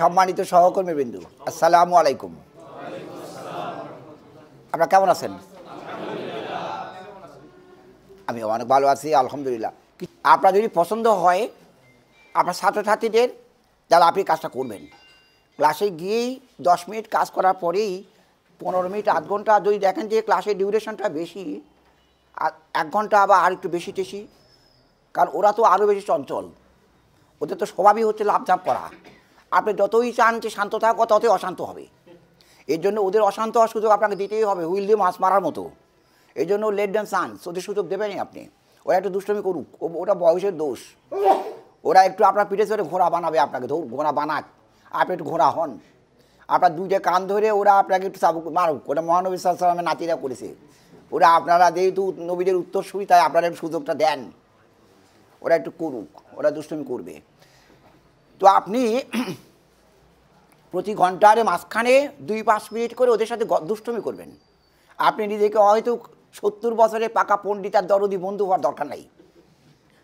সম্মানিত সহকর্মী বিন্দু আসসালামু আলাইকুম। আপনারা কেমন আছেন? আমি অনেক ভালো আছি, আলহামদুলিল্লাহ। আপনার যদি পছন্দ হয়, আপনার ছাত্রছাত্রীদের তাহলে আপনি কাজটা করবেন, ক্লাসে গিয়েই দশ মিনিট কাজ করার পরেই পনেরো মিনিট, আধ ঘণ্টা যদি দেখেন যে ক্লাসের ডিউরেশনটা বেশি এক ঘণ্টা আবার আর একটু বেশি টেশি, কারণ ওরা তো আরও বেশি চঞ্চল। ওদের তো স্বভাবই হচ্ছে লাভঝাপ করা। আপনি যতই চান যে শান্ত থাকো ততই অশান্ত হবে। এর জন্য ওদের অশান্ত হওয়ার সুযোগ আপনাকে দিতেই হবে, হুইল দিয়ে মাছ মারার মতো। এই জন্য লেট দেন চান্স ওদের সুযোগ দেবেনই আপনি। ওরা একটু দুষ্টমি করুক ওটা বয়সের দোষ। ওরা একটু আপনার পিঠে চড়ে ঘোড়া বানাবে আপনাকে ধর ঘোড়া বানাক, আপনি একটু ঘোড়া হন। আপনার দুইটা কান ধরে ওরা আপনাকে একটু চাবুক, মারুক। ওটা মহানবী সাল্লামের নাতিরা করেছে। ওরা আপনারা যেহেতু নবীদের উত্তরসূরি, তাই আপনারা একটু সুযোগটা দেন। ওরা একটু করুক, ওরা দুষ্টমি করবে। তো আপনি প্রতি ঘণ্টার মাঝখানে দুই পাঁচ মিনিট করে ওদের সাথে দুষ্টমি করবেন। আপনি নিজেকে হয়তো সত্তর বছরে পাকা পণ্ডিত আর দরদি বন্ধু হওয়ার দরকার নাই।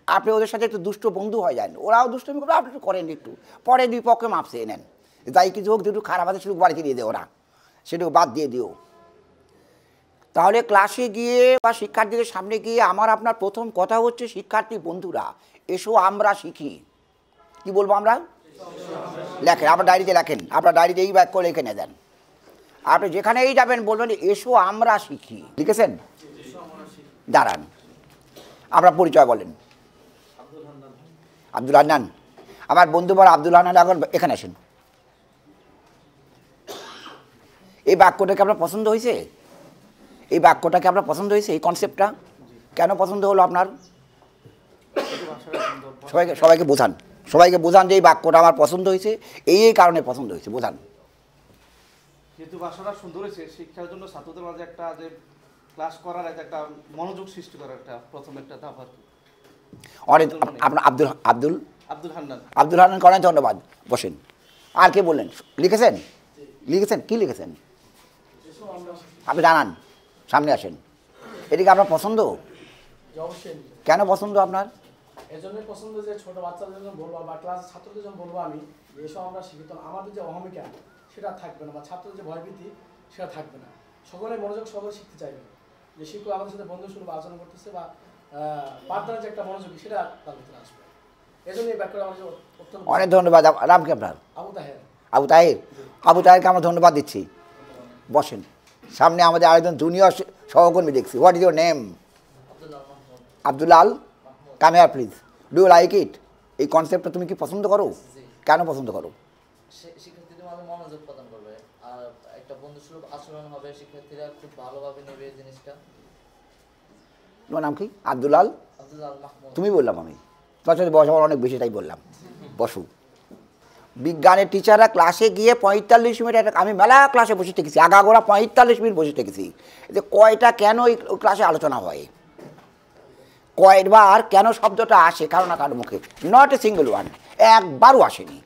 আপনি ওদের সাথে একটু দুষ্ট বন্ধু হয়ে যান। ওরাও দুষ্টমি করবে, আপনি একটু করেন একটু। পরে দুই পক্ষে মাপ চেয়ে নেন। যাই কিছু হোক, দুটো খারাপ আছে, সেটুকু বাড়িতে দিয়ে দেয় ওরা। সেটুকু বাদ দিয়ে দিও। তাহলে ক্লাসে গিয়ে বা শিক্ষার্থীদের সামনে গিয়ে আমার আপনার প্রথম কথা হচ্ছে, শিক্ষার্থী বন্ধুরা, এসো আমরা শিখি। কি বলব আমরা? লেখেন, আপনার ডায়েরিতে লেখেন, আপনার ডায়েরিতে এই বাক্য করে এখানে দেন আপনি যেখানেই যাবেন বলবেন, এসো, আমরা শিখি। লিখেছেন? দাঁড়ান, আপনার পরিচয় বলেন। আব্দুল হান্নান। আমার বন্ধু বল আব্দুল হান্নান, এখন এখানে আসেন। এই বাক্যটাকে আপনার পছন্দ হয়েছে? এই বাক্যটাকে আপনার পছন্দ হয়েছে? এই কনসেপ্টটা কেন পছন্দ হলো আপনার? সবাইকে সবাইকে বোঝান। সবাইকে বোঝান যে এই বাক্যটা আমার পছন্দ হয়েছে এই এই কারণে পছন্দ হয়েছে বোঝান। যেহেতু ভাষাটা সুন্দর হয়েছে শিক্ষার জন্য ছাত্রদের মাঝে একটা যে ক্লাস করার একটা একটা মনোযোগ সৃষ্টি করার একটা প্রথম একটা ধাপ আর অনেক আপনার আব্দুল আব্দুল? আব্দুল হান্নান। আব্দুল হান্নান করেন ধন্যবাদ। বসেন। আর কে বললেন? লিখেছেন? লিখেছেন? কি লিখেছেন? আপনি জানান সামনে আসেন। এদিকে আপনার পছন্দ। কেন পছন্দ আপনার? এজন্যই পছন্দ যে ছোট বাচ্চাদের জন্য বলব বা ক্লাস ছাত্রদের জন্য বলব আমি এসব আমরা শিখি তখন আমাদের যে অহমিকা সেটা থাকবে না বা ছাত্রদের যে ভয়ভীতি সেটা থাকবে না। সকলে মনোযোগ সকলে শিখতে চাইবে। যে শিক্ষক আমাদের সাথে বন্ধু স্বরূপ আচরণ করতেছে বা পাঠদানের যে একটা মনোযোগ সেটা তার ভিতরে আসবে। এজন্য এই যে অত্যন্ত অনেক ধন্যবাদ। আপ- নাম কি আপনার? আবু তাহের। আবু তাহির? আবু তাহিরকে আমরা ধন্যবাদ দিচ্ছি। বসেন। সামনে আমাদের আরেকজন জুনিয়র সহকর্মী দেখছি। What is your name Abdullah Kamiyar please do like it এই কনসেপ্টটা তুমি কি পছন্দ করো? কেন পছন্দ করো? শিক্ষার্থীদের মাঝে মনোযোগ প্রদান করবে। আর একটা বন্ধুসুলভ আচরণ হবে শিক্ষার্থীরা খুব ভালোভাবে নেবে জিনিসটা। তোমার নাম কি? আল তুমি বললাম আমি। তোমার সাথে বয়স আমার অনেক বেশি তাই বললাম। বসু। বিজ্ঞানের টিচাররা ক্লাসে গিয়ে পঁয়তাল্লিশ মিনিট একটা- আমি মেলা ক্লাসে বসে থেকেছি আগাগোড়া পঁয়তাল্লিশ মিনিট বসে থেকেছি। যে কয়টা কেন এই ক্লাসে আলোচনা হয়? কয়েকবার কেন শব্দটা আসে কারও না কারও মুখে? নট এ সিঙ্গেল ওয়ান একবারও আসেনি।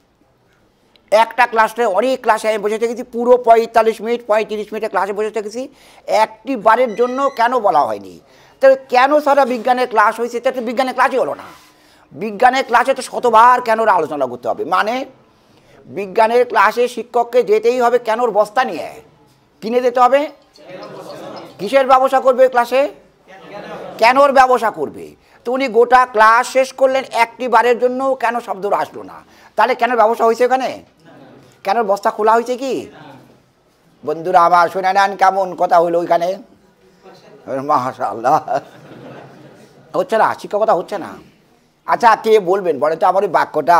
একটা ক্লাসে অনেক ক্লাসে আমি বসে থেকেছি, পুরো পঁয়তাল্লিশ মিনিট, পঁয়ত্রিশ মিনিটে ক্লাসে বসে থেকেছি। একটি বারের জন্য কেন বলা হয়নি? তাহলে কেন সারা বিজ্ঞানের ক্লাস হয়েছে? এটা তো বিজ্ঞানের ক্লাসই হলো না। বিজ্ঞানের ক্লাসে তো শতবার কেন আলোচনা করতে হবে? মানে বিজ্ঞানের ক্লাসে শিক্ষককে যেতেই হবে, কেন ওর বস্তা নিয়ে? কিনে দিতে হবে? কিসের ব্যবসা করবে ক্লাসে কেন ওর ব্যবসা করবে? তো উনি গোটা ক্লাস শেষ করলেন, একটি বারের জন্য কেন শব্দ আসলো না? তাহলে কেন ব্যবসা হয়েছে ওখানে? কেন বস্তা খোলা হয়েছে কি? বন্ধুরা, আমার শুনে নেন কেমন কথা হইল ওইখানে। মাশাল্লাহ হচ্ছে না, শিক্ষকতা হচ্ছে না। আচ্ছা কে বলবেন? বলে তো আমার ওই বাক্যটা।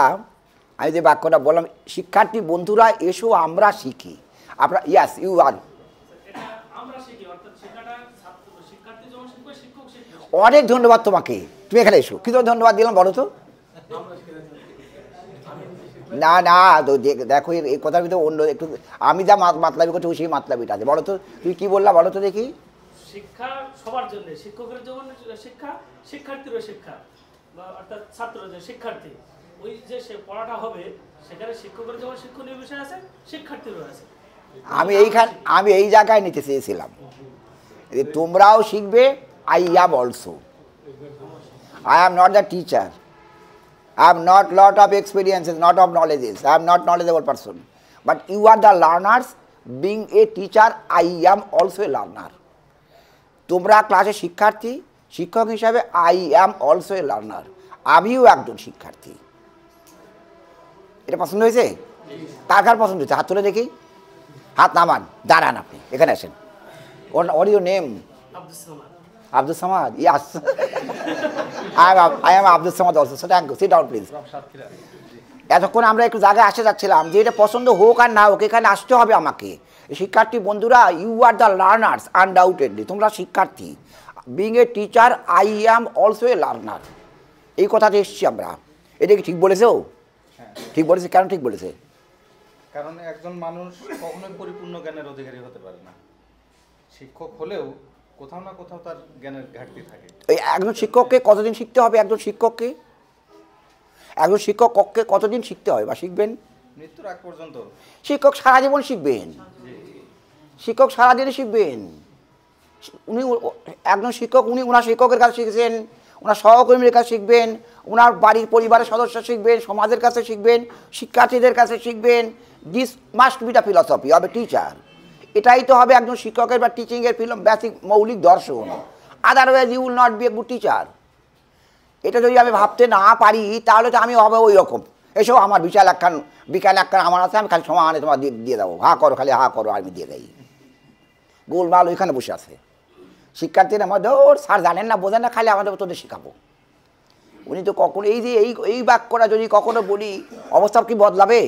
আমি যে বাক্যটা বললাম, শিক্ষার্থী বন্ধুরা, এসো আমরা শিখি। আপনার ইয়াস ইউ আর এটা আমরা শিখি অর্থাৎ শেখাটা ছাত্র শিক্ষার্থী যখন শিখবে শিক্ষক শিখবে অনেক ধন্যবাদ তোমাকে। তুমি এখানে এসো। কী জন্য ধন্যবাদ দিলাম বলো তো? না না দেখো এই কথার ভিতরে অন্য একটু আমি যা মাত- মাতলামি করছি সেই মাতলামিটা আছে। বলো তো তুমি কী বললা বলো তো দেখি। শিক্ষা সবার জন্য শিক্ষকের যেমন শিক্ষা শিক্ষার্থীরও শিক্ষা অর্থাৎ শিক্ষার্থী। ওই যে সে পড়াটা হবে সেখানে শিক্ষকের যেমন শিক্ষণীয় বিষয় আছে শিক্ষার্থীরও আছে। আমি এইখান আমি এই জায়গায় নিতে চেয়েছিলাম। তোমরাও শিখবে I am also I am not the teacher I have not lot of experiences, not of knowledges. I am not knowledgeable person. But you are the learners. Being a teacher, I am also a learner. তোমরা ক্লাসে শিক্ষার্থী শিক্ষক হিসাবে I am also a learner আমিও একজন শিক্ষার্থী। এটা পছন্দ হয়েছে? কার কার পছন্দ হয়েছে? হাত তুলে দেখি। হাত নামান। দাঁড়ান আপনি। এখানে আসেন। ওর your name Abdul Samad yes I so thank you sit down please এতক্ষণ আমরা একটু জায়গায় আসে যাচ্ছিলাম যে এটা পছন্দ হোক আর না হোক এখানে আসতে হবে আমাকে। শিক্ষার্থী বন্ধুরা you are the learners undoubtedly তোমরা শিক্ষার্থী। Being a teacher I am also a learner এই কথাতে এসছি আমরা। এটা কি ঠিক বলেছে? ও ঠিক বলেছে? কেন ঠিক বলেছে? কারণ একজন মানুষ কখনোই পরিপূর্ণ জ্ঞানের অধিকারী হতে পারে না। শিক্ষক হলেও কোথাও না কোথাও তার জ্ঞানের ঘাটতি থাকে। একজন শিক্ষককে কতদিন শিখতে হবে? একজন শিক্ষককে? একজন শিক্ষক কক্ষে কতদিন শিখতে হয় বা শিখবেন? মৃত্যুর আগ পর্যন্ত। শিক্ষক সারা জীবন শিখবেন। শিক্ষক সারাদিনে শিখবেন। উনি একজন শিক্ষক উনি ওনার শিক্ষকের কাছে শিখেছেন ওনার সহকর্মীর কাছে শিখবেন ওনার বাড়ির পরিবারের সদস্য শিখবেন সমাজের কাছে শিখবেন শিক্ষার্থীদের কাছে শিখবেন। This must be the philosophy of a teacher এটাই তো হবে একজন শিক্ষকের বা টিচিংয়ের ফিলম বেসিক মৌলিক দর্শন। Otherwise you will not be a good teacher এটা যদি আমি ভাবতে না পারি, তাহলে তো আমি হবে ওই রকম এসো আমার বিশাল একখান, বিকাল একখান আমার আছে, আমি খালি সমানে তোমার দিয়ে দিয়ে দেবো। হা করো খালি, হা করো, আমি দিয়ে দেই। গোলমাল ওইখানে বসে আছে। শিক্ষার্থীরা আমাদের ওর স্যার জানেন না, বোঝেন না, খালি আমাদের তোদের শেখাবো। উনি তো কখনো এই যে, এই এই বাক্যটা যদি কখনো বলি, অবস্থা কি বদলাবে?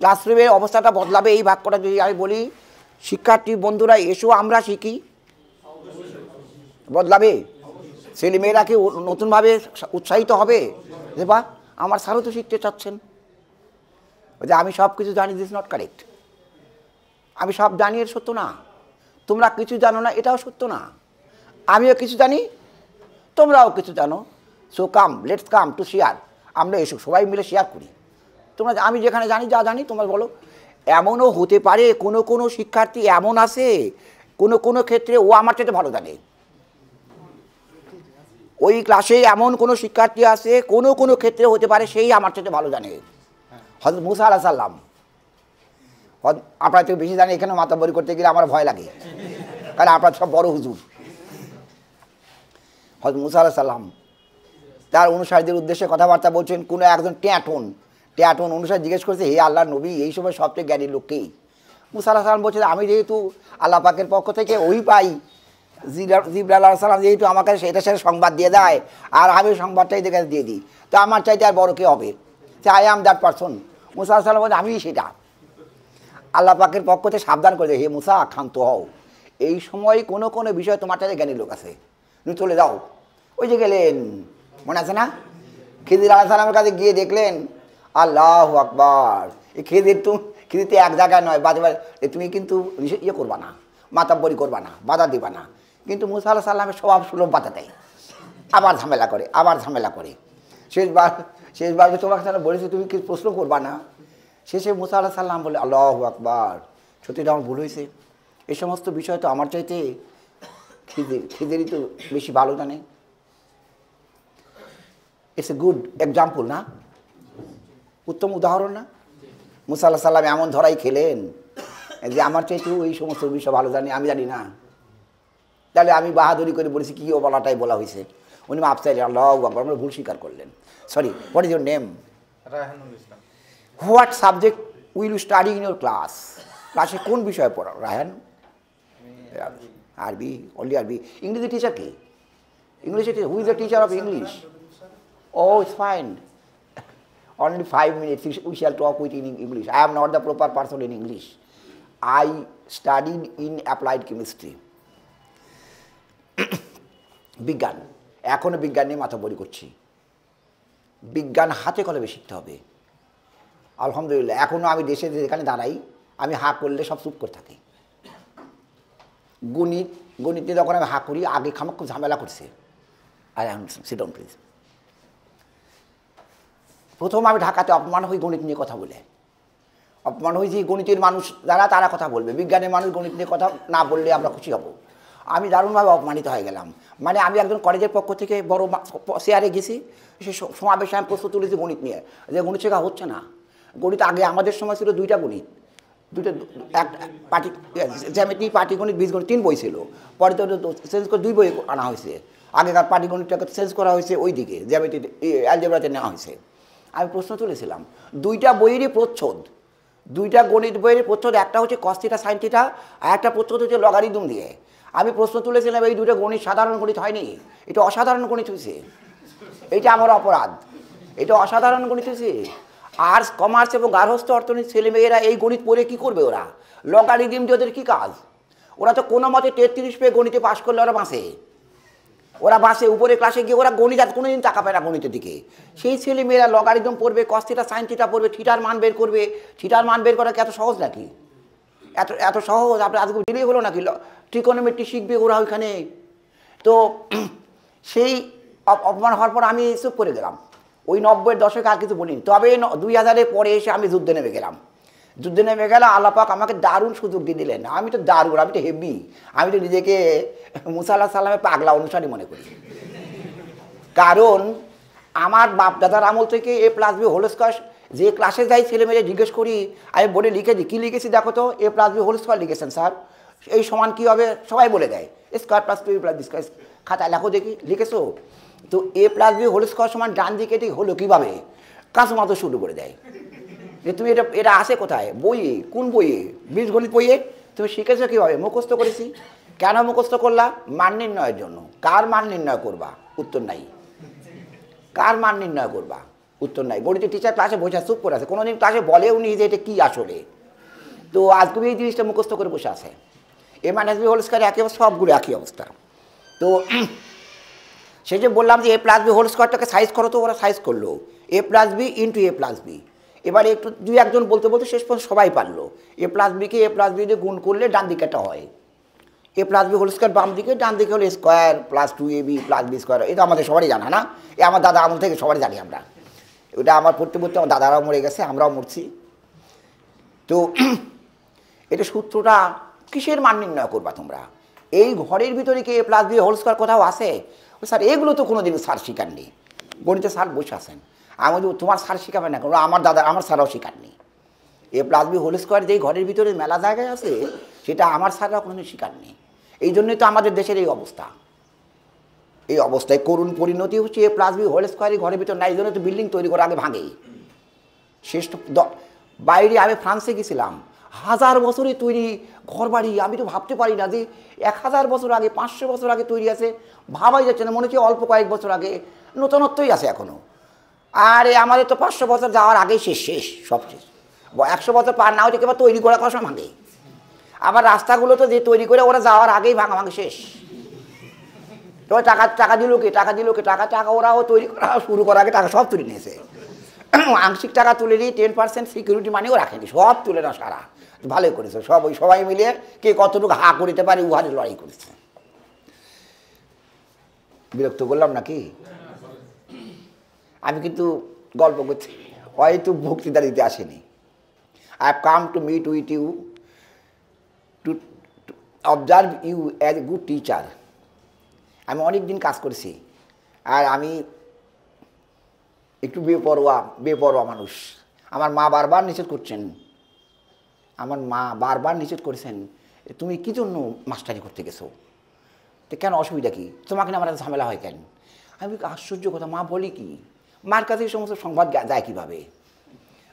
ক্লাসরুমের অবস্থাটা বদলাবে? এই বাক্যটা যদি আমি বলি শিক্ষার্থী বন্ধুরা, এসো আমরা শিখি। বদলাবে। ছেলেমেয়েরা কি নতুনভাবে উৎসাহিত হবে? যে বা, আমার স্যারও তো শিখতে চাচ্ছেন। যে আমি সব কিছু জানি দিস নট কারেক্ট আমি সব জানি, এর সত্য না। তোমরা কিছু জানো না, এটাও সত্য না। আমিও কিছু জানি, তোমরাও কিছু জানো। So come let's come to share আমরা এসো, সবাই মিলে শেয়ার করি। তোমরা, আমি যেখানে জানি, যা জানি, তোমরা বলো। এমনও হতে পারে, কোনো কোনো শিক্ষার্থী এমন আছে, কোনো কোনো ক্ষেত্রে ও আমার চেয়ে ভালো জানে। ওই ক্লাসে এমন কোনো শিক্ষার্থী আছে, কোনো কোনো ক্ষেত্রে হতে পারে সেই আমার চেয়ে ভালো জানে। হজরত মুসা আলাহ সাল্লাম আপনারা থেকে বেশি জানে এখানে মাতাবরি করতে গেলে আমার ভয় লাগে, কারণ আপনার সব বড় হুজুর। হজরত মুসা আলাহ সাল্লাম তার অনুসারীদের উদ্দেশ্যে কথাবার্তা বলছেন, কোনো একজন ট্যাটন ট্যাটন অনুসার জিজ্ঞেস করছে, হে আল্লাহ নবী, এই সময় সবচেয়ে জ্ঞানী লোক কে? মুসা আলাহ সাল্লাম বলছে, আমি যেহেতু আল্লাহ পাকের পক্ষ থেকে ওই পাই জিবরা আল্লাহ সাল্লাম যেহেতু আমার কাছে এটার সাথে সংবাদ দিয়ে দেয়, আর আমি সংবাদটাই কাছে দিয়ে দিই, তো আমার চাইতে আর বড় কে হবে? সে I am that person Musa Sallam বলছে আমি সেটা। আল্লাহ পাকের পক্ষ থেকে সাবধান করে হে মুসা, ক্ষান্ত হও। এই সময় কোনো কোনো বিষয় তোমার চাইতে জ্ঞানী লোক আছে। তুমি চলে যাও। ওই যে গেলেন, মনে আছে না? খিদির আল্লাহ সালামের কাছে গিয়ে দেখলেন আল্লাহ আকবার। এই খিদির তুমি খিদিতে এক জায়গায় নয়, বাজে তুমি কিন্তু ইয়ে করবা না, মাতাব্বরি করবা না, বাধা দিবা না। কিন্তু মুসা আল্লাহ সাল্লামের স্বভাব সুলভ বাধা দেয়। আবার ঝামেলা করে, আবার ঝামেলা করে। শেষবার শেষবার তোমাকে সাথে বলেছে, তুমি কি প্রশ্ন করবা না? শেষে মুসা আল্লাহ সাল্লাম বলে, আল্লাহ আকবার। সত্যি এটা আমার ভুল হয়েছে। এই সমস্ত বিষয় তো আমার চাইতে খিদির খিদেরই তো বেশি ভালো জানে। ইটস এ গুড এক্সাম্পল না? উত্তম উদাহরণ না? মুসা আল্লাহ সাল্লাম এমন ধরাই খেলেন যে আমার চাইতেও এই সমস্ত বিষয় ভালো জানি আমি জানি না। তাহলে আমি বাহাদুরি করে বলেছি কী ও বলাটাই বলা হয়েছে। উনি চাইলেন আল্লাহ আমরা ভুল স্বীকার করলেন। Sorry what is your name what subject will you study in your class ক্লাসে কোন বিষয়ে পড়া? রায়হান? আরবি অনলি আরবি। ইংরেজি teacher K? English who is the teacher of English oh it's fine only five minutes, we shall talk with in English. I am not the proper person in English. I studied in applied chemistry. বিজ্ঞান এখনও বিজ্ঞান নিয়ে মাথা বড়ি করছি বিজ্ঞান হাতে কলমে শিখতে হবে আলহামদুলিল্লাহ এখনও আমি দেশে যেখানে দাঁড়াই, আমি হা করলে সব চুপ করে থাকি গণিত গণিত যখন আমি হা করি, আগে খামাক খুব ঝামেলা করছে আই সিট ডাউন প্লিজ প্রথম আমি ঢাকাতে অপমান হই গণিত নিয়ে কথা বলে। অপমান হয়েছি গণিতের মানুষ যারা, তারা কথা বলবে। বিজ্ঞানের মানুষ গণিত নিয়ে কথা না বললে আমরা খুশি হব। আমি দারুণভাবে অপমানিত হয়ে গেলাম। মানে আমি একজন কলেজের পক্ষ থেকে বড় শেয়ারে গেছি। সে সমাবেশে আমি প্রশ্ন তুলেছি গণিত নিয়ে। যে গণিত শেখা হচ্ছে না। গণিত আগে আমাদের সময় ছিল দুইটা গণিত। দুটো এক পাটি, জ্যামিতি, পাটিগণিত, বীজগণিত, তিন বই ছিল। পরে তো চেঞ্জ করে দুই বই আনা হয়েছে। আগেকার পাটিগণিতটাকে চেঞ্জ করা হয়েছে ওই দিকে জ্যামিতি অ্যালজেব্রাতে নেওয়া হয়েছে। আমি প্রশ্ন তুলেছিলাম, দুইটা বইয়েরই প্রচ্ছদ, দুইটা গণিত বইয়ের প্রচ্ছদ, একটা হচ্ছে কস্তিটা সাইনটিটা আর একটা প্রচ্ছদ হচ্ছে লগারিদম দিয়ে। আমি প্রশ্ন তুলেছিলাম, এই দুটো গণিত সাধারণ গণিত হয়নি? এটা অসাধারণ গণিত হয়েছে এটা আমার অপরাধ। এটা অসাধারণ গণিত হয়েছে আর্টস কমার্স এবং গার্হস্থ্য অর্থনীতি ছেলেমেয়েরা এই গণিত পড়ে কি করবে ওরা? লগারিদিম দিয়ে ওদের কী কাজ? ওরা তো কোনো মতে তেত্রিশ পেয়ে গণিতে পাশ করলে ওরা বাঁচে। ওরা বাসে উপরে ক্লাসে গিয়ে ওরা গণিত আর কোনোদিন টাকা পায় না গণিতের দিকে। সেই ছেলে মেয়েরা লগারিদম পড়বে কস্তিটা সাইন থিটা পড়বে থিটার মান বের করবে। থিটার মান বের করা কি এত সহজ নাকি? এত এত সহজ? আপনি আজকে দিলেই হলো নাকি? ট্রিকোনোমেট্রি শিখবে ওরা ওইখানে। তো সেই অপ- অপমান হওয়ার পর আমি চুপ করে গেলাম। ওই নব্বইয়ের দশকে আর কিছু বলিনি। তবে দুই হাজারের পরে এসে আমি যুদ্ধে নেমে গেলাম। যুদ্ধে নেমে গেলে আল্লাপাক আমাকে দারুণ সুযোগ দিয়ে দিলেন। আমি তো দারুণ, আমি তো হেভি আমি তো নিজেকে মুসাল্লাহ সাল্লামের পাগলা অনুসারী মনে করি। কারণ আমার বাপ দাদার আমল থেকে A plus B whole square যে ক্লাসে যাই ছেলে মেয়ে জিজ্ঞেস করি, আমি বোর্ডে লিখে দিই, কী লিখেছি দেখো তো? A plus B whole square লিখেছেন স্যার এই সমান কী হবে? সবাই বলে দেয়। Square plus two plus B square খাতায় লেখো দেখি, লিখেছো? তো A plus B whole square সমান ডান দিকে এটি হলো কীভাবে? কাঁচো মাতো শুরু করে দেয়। যে তুমি এটা এটা আসে কোথায়? বইয়ে, কোন বইয়ে? বীজগণিত বইয়ে? তুমি শিখেছো কীভাবে? মুখস্থ করেছি। কেন মুখস্থ করলা? মান নির্ণয়ের জন্য। কার মান নির্ণয় করবা? উত্তর নাই। কার মান নির্ণয় করবা? উত্তর নাই। গণিতের টিচার ক্লাসে বসে চুপ করে আছে। কোনোদিন ক্লাসে বলেও নি যে এটা কী আসলে। তো আজকে এই জিনিসটা মুখস্থ করে বসে আছে। A minus B whole square একই অবস্থা, সবগুলো একই অবস্থা। তো সেই যে বললাম যে এ প্লাস বি হোল স্কোয়ারটাকে সাইজ করো তো, ওরা সাইজ করল। A plus B into A plus B এবারে একটু দুই একজন বলতে বলতে শেষ পর্যন্ত সবাই পারল। এ প্লাস বিকে এ প্লাস বি দিয়ে গুণ করলে ডান দিকেটা হয়। A plus B whole square বাম দিকে, ডান দিকে হলো square plus two A B plus B square এটা আমাদের সবারই জানা, না? এ আমার দাদা আমল থেকে সবারই জানি আমরা। ওটা আমার পড়তে পড়তে আমার দাদারাও মরে গেছে, আমরাও মরছি। তো এটা সূত্রটা কিসের মান নির্ণয় করবা তোমরা? এই ঘরের ভিতরে কি A plus B whole square কোথাও আছে? স্যার, এগুলো তো কোনো দিন স্যার শিখাননি গণিতে স্যার বসে আছেন। আমি তোমার স্যার শিখাবে না কারণ আমার দাদা, আমার স্যারও শিখাননি A plus B whole square যেই ঘরের ভিতরে মেলা জায়গায় আছে, সেটা আমার স্যাররা কোনোদিন শিখাননি এই জন্যই তো আমাদের দেশের এই অবস্থা। এই অবস্থায় করুণ পরিণতি হচ্ছে এ প্লাস বি হোল স্কোয়ারই ঘরের ভিতর নাই জন্য তো বিল্ডিং তৈরি করে আগে ভাঙে শেষ বাইরে আমি ফ্রান্সে গেছিলাম। হাজার বছরে তৈরি ঘর বাড়ি আমি তো ভাবতে পারি না যে এক হাজার বছর আগে, পাঁচশো বছর আগে তৈরি আছে, ভাবাই যাচ্ছে না, মনে হচ্ছে অল্প কয়েক বছর আগে, নতুনত্বই আছে এখনও আর, আমাদের তো পাঁচশো বছর যাওয়ার আগেই শেষ শেষ, সব শেষ। একশো বছর পার না হচ্ছে কেবল তৈরি করা কষা ভাঙে। আবার রাস্তাগুলো তো যে তৈরি করে ওরা যাওয়ার আগেই ভাঙা ভাঙে শেষ। তো টাকা টাকা দিল কে? টাকা দিল কে? টাকা টাকা ওরাও তৈরি করা শুরু করার আগে টাকা সব তুলে নিয়েছে। আংশিক টাকা তুলে নিয়ে টেন পার্সেন্ট সিকিউরিটি মানিও রাখেনি, সব তুলে না সারা। ভালোই করেছে, সব ওই সবাই মিলিয়ে কে কতটুকু হা করিতে পারে, উহারে লড়াই করেছে। বিরক্ত করলাম নাকি? আমি কিন্তু গল্প করছি, হয়তো বক্তৃতা দিতে আসেনি। I have come to meet with you observe you as a good teacher আমি অনেক দিন কাজ করেছি। আর আমি একটু বেপরোয়া বেপরোয়া মানুষ। আমার মা বারবার নিষেধ করছেন। আমার মা বারবার নিষেধ করেছেন, তুমি কী জন্য মাস্টারি করতে গেছো? তো কেন অসুবিধা কি? তোমাকে না আমার ঝামেলা হয় কেন? আমি আশ্চর্য কথা, মা বলি কি? মার কাছে এই সমস্ত সংবাদ যায় কীভাবে?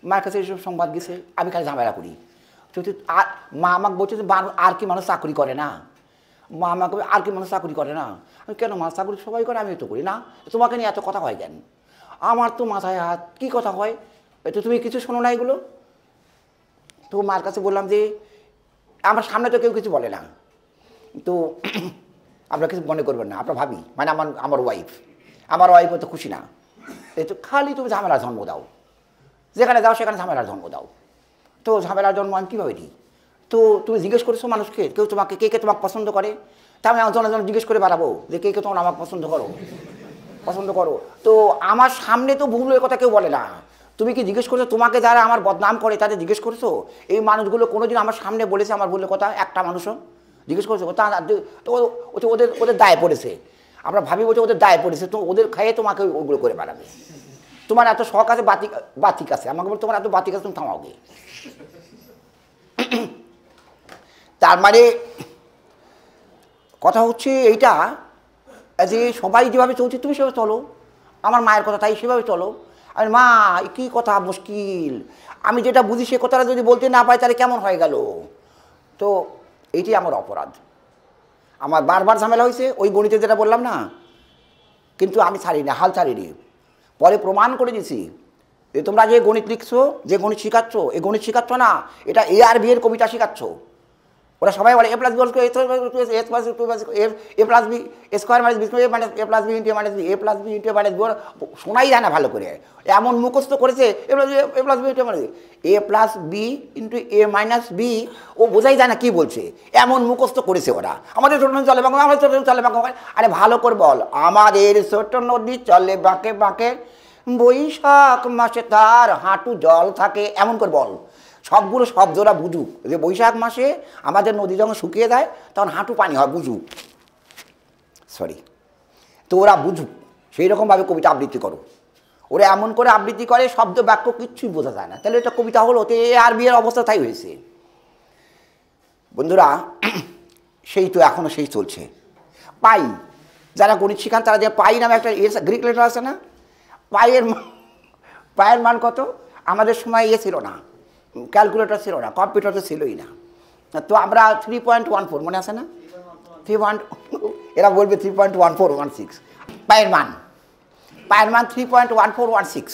মার কাছে এইসব সংবাদ গেছে, আমি খালি ঝামেলা করি। যদি আর মা আমাকে বলছে যে আর কি মানুষ চাকরি করে না? মা আমাকে আর কি মানুষ চাকরি করে না? আমি কেন মা চাকরি সবাই করে? আমি তো করি না। তোমাকে নিয়ে এত কথা হয় কেন? আমার তো মাথায় হাত, কী কথা হয়? তো তুমি কিছু শোনো না এগুলো? তো মার কাছে বললাম যে, আমার সামনে তো কেউ কিছু বলে না। তো আপনারা কিছু মনে করবেন না, আপনার ভাবি। মানে আমার আমার ওয়াইফ আমার ওয়াইফ তো খুশি না। এই তো খালি তুমি ঝামেলার জন্ম দাও। যেখানে যাও, সেখানে ঝামেলার জন্ম দাও। তো ঝামেলার জন্ম আমি কীভাবে দিই? তো তুমি জিজ্ঞেস করেছ মানুষকে, কেউ তোমাকে, কে কে তোমাকে পছন্দ করে? তা আমি আমার জনের জন্য জিজ্ঞেস করে বেড়াবো যে কে কে তোমরা আমাকে পছন্দ করো পছন্দ করো। তো আমার সামনে তো ভুল কথা কেউ বলে না। তুমি কি জিজ্ঞেস করছ তোমাকে যারা আমার বদনাম করে তাদের জিজ্ঞেস করছ? এই মানুষগুলো কোনোদিন আমার সামনে বলেছে আমার ভুলের কথা, একটা মানুষও? জিজ্ঞেস করছে? তা তো ওদের ওদের দায় পড়েছে। আমরা ভাবি বলছে ওদের দায় পড়েছে, তো ওদের খাইয়ে তোমাকে ওগুলো করে বেড়াবে। তোমার এত শখ আছে বাতিক বাতিক আছে। আমাকে বলে তোমার এত বাতিক আছে, তুমি থামাও গে। তার মানে কথা হচ্ছে এইটা যে সবাই যেভাবে চলছে, তুমি সেভাবে চলো। আমার মায়ের কথা তাই সেভাবে চলো। আমি মা, কি কথা মুশকিল। আমি যেটা বুঝি সে কথাটা যদি বলতে না পাই তাহলে কেমন হয়ে গেল? তো এইটি আমার অপরাধ। আমার বারবার ঝামেলা হয়েছে, ওই গণিতে যেটা বললাম না, কিন্তু আমি ছাড়িনি, হাল ছাড়িনি। পরে প্রমাণ করে দিছি। যে তোমরা যে গণিত লিখছো, যে গণিত শেখাচ্ছ, এ গণিত শেখাচ্ছ না, এটা এ আর বি এর কবিতা শেখাচ্ছ। ওরা সবাই বলে A plus B A plus two plus A plus B square minus B square minus A plus B into minus B A plus B into minus B শোনাই যায় না ভালো করে। এমন মুখস্থ করেছে A plus A plus B into minus A plus B into A minus B ও বোঝাই যায় না কী বলছে। এমন মুখস্থ করেছে ওরা। আমাদের ছোট নদী চলে বাঁকা, আমাদের ছোট চলে বাঁকা। আরে ভালো করে বল, আমাদের ছোট নদী চলে বাঁকে বাঁকে বৈশাখ মাসে তার হাঁটু জল থাকে, এমন করে বল। সবগুলো শব্দ ওরা বুঝুক। যে বৈশাখ মাসে আমাদের নদী যখন শুকিয়ে দেয় তখন হাঁটু পানি হয়, বুঝুক। সরি তো ওরা বুঝুক। সেই রকমভাবে কবিতা আবৃত্তি করো। ওরা এমন করে আবৃত্তি করে, শব্দ বাক্য কিচ্ছুই বোঝা যায় না। তাহলে এটা কবিতা হলো তো এ আর বিয়ের অবস্থা তাই হয়েছে। বন্ধুরা, সেই তো এখনও সেই চলছে। পাই। যারা গণিত শিখান, তারা যে পাই নামে একটা গ্রিক লেটার আছে না? পায়ের পায়ের মান কত? আমাদের সময় ইয়ে ছিল না। ক্যালকুলেটর ছিল না, কম্পিউটার তো ছিলই না। তো আমরা থ্রি পয়েন্ট ওয়ান ফোর মনে আছে না? থ্রি পয়েন্ট এরা বলবে three point one four one six পায়ের মান। পায়ের মান three point one four one six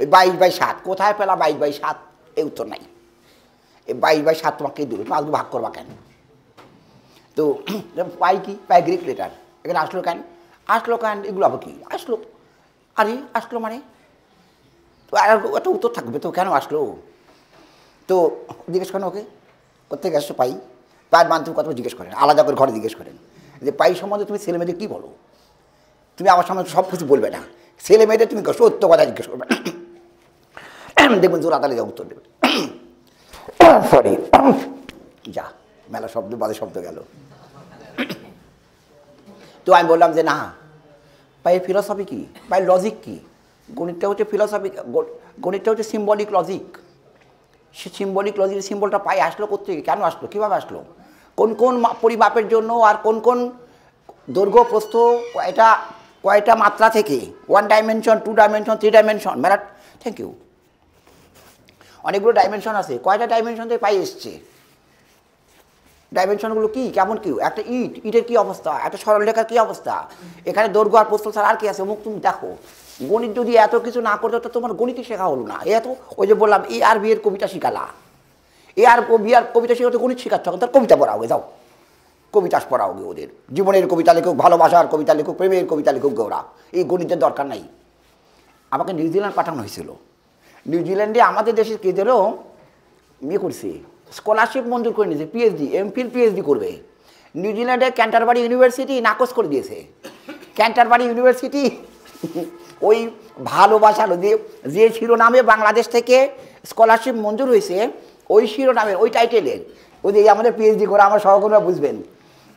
ওই বাইশ বাই সাত। কোথায় পেলা বাইশ বাই সাত? এই উত্তর নাই। এই বাইশ বাই সাত তোমাকে দেবে। তুমি আজকে ভাগ করবা কেন? তো, পাই কি? Pi Greek letter. এখানে আসলো কেন? আসলো কেন? এগুলো আবার কি? আসলো। আরে, আসলো মানে? তো একটা উত্তর থাকবে তো, কেন আসলো? তো জিজ্ঞেস করেন ওকে কোথেকে আসছো পাই? পায়ের তুমি কথা জিজ্ঞেস করেন, আলাদা করে ঘরে জিজ্ঞেস করেন, যে পাই সম্বন্ধে তুমি ছেলে মেয়েদের কী বলো? তুমি আমার সামনে সব কিছু বলবে না, ছেলে মেয়েদের তুমি সত্য কথা জিজ্ঞেস করবে দেখবেন জোর আদালে যা উত্তর দেবে। সরি যা, মেলা শব্দ বাদে শব্দ গেল। তো আমি বললাম যে, না পাই ফিলসফি কী? পাই লজিক কি? গণিতটা হচ্ছে ফিলসফি গণিতটা হচ্ছে সিম্বলিক লজিক সে সিম্বলিক লজিক সিম্বলটা পাই আসলো কোথেকে কেন আসলো? কীভাবে আসলো? কোন কোন পরিমাপের জন্য আর কোন কোন দৈর্ঘ্য, প্রস্থ, কয়টা কয়টা মাত্রা থেকে? One dimension two dimension three dimension ম্যারাট thank you অনেকগুলো ডাইমেনশন আছে। কয়টা ডাইমেনশন থেকে পাই এসছে? ডাইমেনশনগুলো কি? কেমন কি? একটা ইট, ইটের কি অবস্থা? একটা সরলরেখার কি অবস্থা? এখানে দৈর্ঘ্য আর প্রস্থ ছাড়া আর কি আছে? মুখ তুমি দেখো। গণিত যদি এত কিছু না করতে তো তোমার গণিতই শেখা হলো না। এত ওই যে বললাম, এ আর বি এর কবিতা শিখালা। এ আর বি আর কবিতা শেখাতে গণিত শেখাচ্ছ। তার কবিতা পড়াও গে যাও। কবিতা পড়াও ওদের। জীবনের কবিতা লেখুক, ভালোবাসার কবিতা লেখুক, প্রেমের কবিতা লেখুক, গৌরা। এই গণিতের দরকার নাই। আমাকে নিউজিল্যান্ড পাঠানো হয়েছিল। নিউজিল্যান্ডে আমাদের দেশে কে যেন ইয়ে করছে। স্কলারশিপ মঞ্জুর করে নিয়েছে পিএইচডি এমফিল পিএইচডি করবে। নিউজিল্যান্ডে ক্যান্টারবারি ইউনিভার্সিটি নাকচ করে দিয়েছে। ক্যান্টারবারি ইউনিভার্সিটি ওই ভালোবাসার যে যে শিরোনামে বাংলাদেশ থেকে স্কলারশিপ মঞ্জুর হয়েছে, ওই শিরোনামের, ওই টাইটেলের, ওই যে আমাদের পিএইচডি করে আমার সহকর্মীরা বুঝবেন,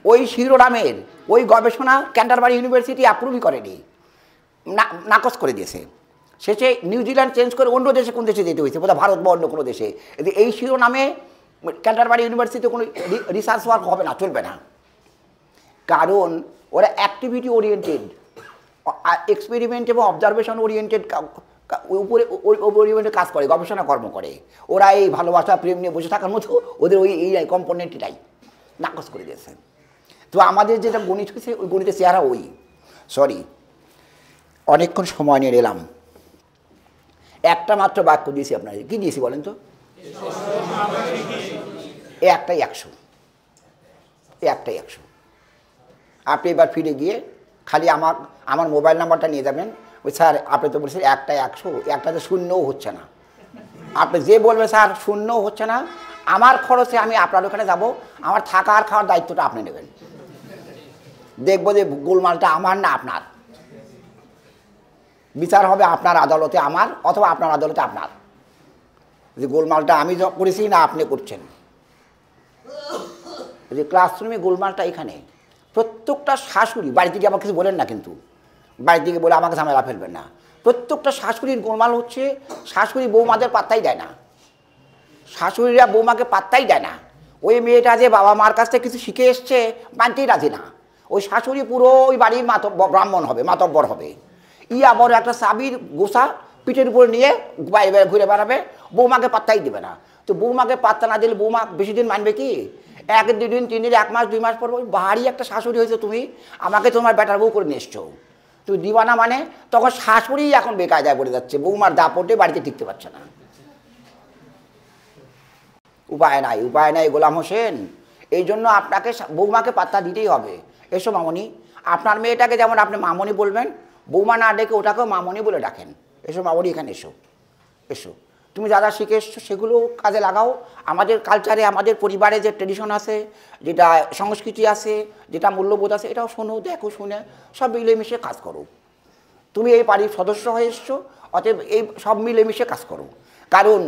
ওই শিরোনামের, ওই গবেষণা ক্যান্টারবারি ইউনিভার্সিটি অ্যাপ্রুভই করেনি নাকচ করে দিয়েছে। শেষে নিউজিল্যান্ড চেঞ্জ করে অন্য দেশে কোন দেশে যেতে হয়েছে, বোধহয় ভারত বা অন্য কোনো দেশে। এই শিরোনামে ক্যান্টারবারি ইউনিভার্সিটিতে কোনো রিসার্চ ওয়ার্ক হবে না, চলবে না। কারণ ওরা অ্যাক্টিভিটি ওরিয়েন্টেড এক্সপেরিমেন্ট এবং অবজারভেশন ওরিয়েন্টেড উপরে ওরিয়েন্টেড কাজ করে, গবেষণা কর্ম করে। ওরা এই ভালোবাসা, প্রেম নিয়ে বসে থাকার মতো ওদের ওই, এই কম্পোনেন্টটাই নাকচ করে দিয়েছে। তো আমাদের যেটা গণিত হয়েছে, ওই গণিতের চেহারা ওই। সরি অনেকক্ষণ সময় নিয়ে এলাম একটা মাত্র বাক্য দিয়েছি আপনাদের, কি দিয়েছি বলেন তো? এ একটাই একশো এ একটাই একশো। আপনি এবার ফিরে গিয়ে খালি আমার আমার মোবাইল নাম্বারটা নিয়ে যাবেন। ওই স্যার, আপনি তো বলছেন একটা একশো, একটাতে শূন্যও হচ্ছে না। আপনি যে বলবে স্যার, শূন্যও হচ্ছে না। আমার খরচে আমি আপনার ওখানে যাব। আমার থাকা আর খাওয়ার দায়িত্বটা আপনি নেবেন। দেখব যে গোলমালটা আমার না আপনার। বিচার হবে আপনার আদালতে আমার, অথবা আপনার আদালতে আপনার। যে গোলমালটা আমি করেছি না আপনি করছেন। যে ক্লাসরুমে গোলমালটা এখানে, প্রত্যেকটা শাশুড়ি বাড়িতে গিয়ে আমার কিছু বলেন না কিন্তু বাড়িতে গিয়ে বলে আমাকে ঝামেলা ফেলবেন না। প্রত্যেকটা শাশুড়ির গোলমাল হচ্ছে, শাশুড়ি বৌমাদের পাত্তাই দেয় না। শাশুড়িরা বৌমাকে পাত্তাই দেয় না। ওই মেয়েটা যে বাবা মার কাছ থেকে কিছু শিখে এসছে, মানতেই রাজি না। ওই শাশুড়ি পুরো ওই বাড়ির মাতব্য ব্রাহ্মণ হবে, মাতব্বর হবে। ইয়া বড় একটা সাবির গোসা পিঠের উপরে নিয়ে বাইরে বাইরে ঘুরে বেড়াবে, বৌমাকে পাত্তাই দেবে না। তো বৌমাকে পাত্তা না দিলে বৌমা বেশি দিন মানবে কি? এক দুদিন, তিন দিন, এক মাস, দুই মাস পর বাড়ি একটা শাশুড়ি হয়েছে তুমি, আমাকে তোমার বেটার বউ করে নিয়ে এসছো। তুই দিবানা মানে তখন শাশুড়ি এখন বেকায়দায় পড়ে যাচ্ছে, বৌমার দাপটে বাড়িতে টিকতে পারছে না। উপায় নাই উপায় নাই গোলাম হোসেন। এই জন্য আপনাকে বৌমাকে পাত্তা দিতেই হবে। এসো মামনি, আপনার মেয়েটাকে যেমন আপনি মামনি বলবেন, বৌমা না ডেকে ওটাকেও মামনি বলে ডাকেন। এসো মামনি, এখানে এসো। এসো। তুমি যা যা শিখে এসছো সেগুলো কাজে লাগাও। আমাদের কালচারে আমাদের পরিবারে যে ট্রেডিশন আছে, যেটা সংস্কৃতি আছে, যেটা মূল্যবোধ আছে, এটাও শোনো, দেখো, শুনে সব মিলেমিশে কাজ করো। তুমি এই বাড়ির সদস্য হয়ে এসছো, অতএব এই সব মিলেমিশে কাজ করো। কারণ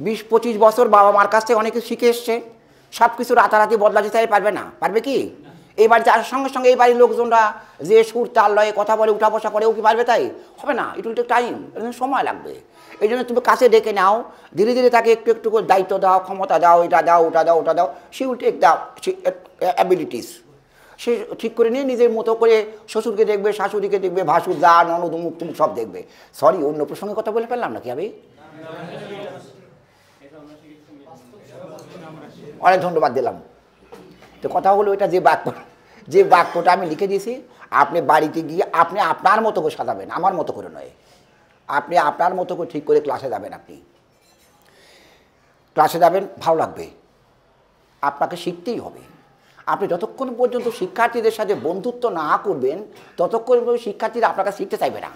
বিশ, পঁচিশ বছর বাবা মার কাছ থেকে অনেক শিখে এসছে সব কিছু রাতারাতি বদলাতে চাই পারবে না, পারবে কি? এই বাড়িতে আসার সঙ্গে সঙ্গে এই বাড়ির লোকজনরা যে সুর, তাল, লয়ে কথা বলে, উঠা বসা করে, ও কি পারবে তাই? হবে না ইট উইল টেক টাইম সময় লাগবে। এই জন্য তুমি কাছে ডেকে নাও, ধীরে ধীরে তাকে একটু একটু করে দায়িত্ব দাও, ক্ষমতা দাও, এটা দাও, ওটা দাও ওটা দাও সে উইল টেক দাও অ্যাবিলিটিস সে ঠিক করে নিয়ে নিজের মতো করে শ্বশুরকে দেখবে, শাশুড়িকে দেখবে, ভাসুর, যা, ননদ মুখ তুমুক, সব দেখবে। সরি অন্য প্রসঙ্গে কথা বলে ফেললাম নাকি আমি? অনেক ধন্যবাদ দিলাম। তো কথা হলো এটা যে বাক্য, যে বাক্যটা আমি লিখে দিয়েছি, আপনি বাড়িতে গিয়ে আপনি আপনার মতো করে সাজাবেন, আমার মতো করে নয়। আপনি আপনার মতো করে ঠিক করে ক্লাসে যাবেন আপনি। ক্লাসে যাবেন, ভালো লাগবে। আপনাকে শিখতেই হবে। আপনি যতক্ষণ পর্যন্ত শিক্ষার্থীদের সাথে বন্ধুত্ব না করবেন, ততক্ষণ পর্যন্ত শিক্ষার্থীরা আপনার কাছে শিখতে চাইবে না।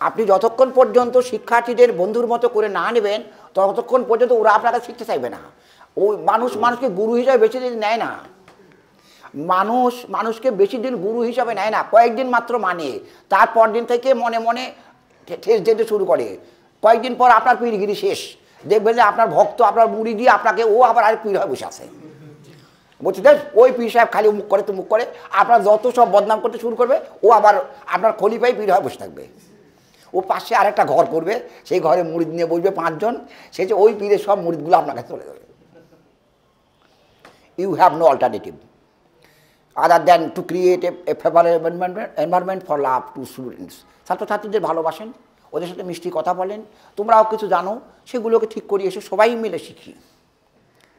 আপনি যতক্ষণ পর্যন্ত শিক্ষার্থীদের বন্ধুর মতো করে না নেবেন, ততক্ষণ পর্যন্ত ওরা আপনার কাছে শিখতে চাইবে না। ওই মানুষ মানুষকে গুরু হিসাবে বেশি দিন নেয় না। মানুষ মানুষকে বেশি দিন গুরু হিসাবে নেয় না। কয়েকদিন মাত্র মানে। তারপর দিন থেকে মনে মনে ঠেস দিতে শুরু করে। কয়েকদিন পর আপনার পীরগিরি শেষ। দেখবেন যে আপনার ভক্ত, আপনার মুড়ি দিয়ে আপনাকে ও আবার আর পীর হয়ে বসে আছে। বলছি, দেখ, ওই পীর সাহেব খালি মুখ করে তো মুখ করে। আপনার যত সব বদনাম করতে শুরু করবে, ও আবার আপনার খলিফাই পীর হয়ে বসে থাকবে। ও পাশে আরেকটা ঘর করবে। সেই ঘরে মুড়িদ নিয়ে বসবে পাঁচজন। সে যে ওই পীরের সব মুড়িদগুলো আপনার কাছে চলে যাবে। You have no alternative other than to create a favourable environment for love to students ছাত্রছাত্রীদের ভালোবাসেন, ওদের সাথে মিষ্টি কথা বলেন, তোমরাও কিছু জানো, সেগুলোকে ঠিক করি এসে সবাই মিলে শিখি।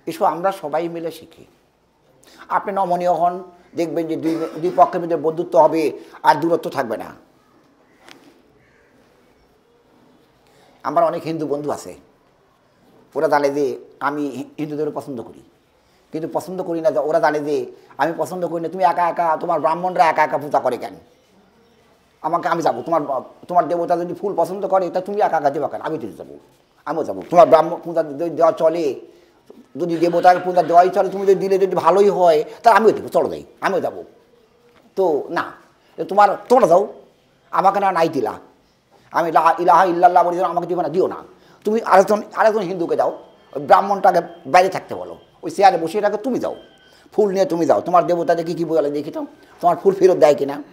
এসো আমরা সবাই মিলে শিখি। আপনি নমনীয় হন, দেখবেন যে দুই দুই পক্ষের মধ্যে বন্ধুত্ব হবে আর দূরত্ব থাকবে না। আমার অনেক হিন্দু বন্ধু আছে, ওরা জানে যে আমি হিন্দুদেরও পছন্দ করি। কিন্তু পছন্দ করি না ওরা জানে যে আমি পছন্দ করি না। তুমি একা একা, তোমার ব্রাহ্মণরা একা একা পূজা করে কেন? আমাকে আমি যাব। তোমার তোমার দেবতা যদি ফুল পছন্দ করে, তা তুমি একা একা দেবা কেন? আমি যদি যাব। আমিও যাব। তোমার ব্রাহ্মণ পূজা দেওয়া চলে, যদি দেবতার পূজা দেওয়াই চলে, তুমি যদি দিলে যদি ভালোই হয়, তা আমিও দেবো। চলো যাই, আমিও যাব। তো না তোমার, তোমরা যাও। আমাকে না নাই দিলা। আমি ইলাহা ইল্লাল্লাহ বলি আমাকে দিবে না, দিও না। তুমি আরেকজন আরেকজন হিন্দুকে দাও। ব্রাহ্মণটাকে বাইরে থাকতে বলো। ওই চেয়ারে বসিয়ে রাখো, তুমি যাও। ফুল নিয়ে তুমি যাও। তোমার দেবতা দেখি কী বলে দেখি তোমার ফুল ফেরত দেয় কিনা?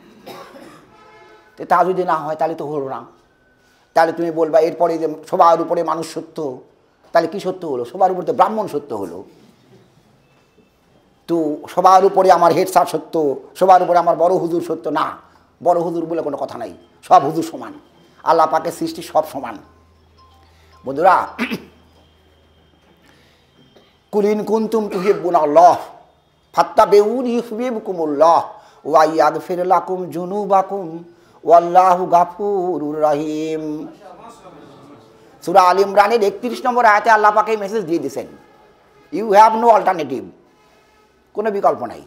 তো তা যদি না হয়, তাহলে তো হলো না। তাহলে তুমি বলবা, এরপরে যে সবার উপরে মানুষ সত্য, তাহলে কি সত্য হলো? সবার উপরে তো ব্রাহ্মণ সত্য হলো। তো সবার উপরে আমার হেড স্যার সত্য, সবার উপরে আমার বড় হুজুর সত্য, না। বড় হুজুর বলে কোনো কথা নাই। সব হুজুর সমান। আল্লাহ পাকের সৃষ্টি সব সমান। বন্ধুরা কুলিন কুন্তুম তুহিবুন আল্লাহ ফাত্তা বেউন ইউহিবকুমুল্লাহ ওয়া ইয়াগফির লাকুম জুনুবাকুম ওয়াল্লাহু গাফুরুর রহিম। সূরা আল ইমরানের 31 নম্বর আয়াতে আল্লাহ পাকে মেসেজ দিয়ে দিয়েছেন ইউ হ্যাভ নো অল্টারনেটিভ কোনো বিকল্প নাই।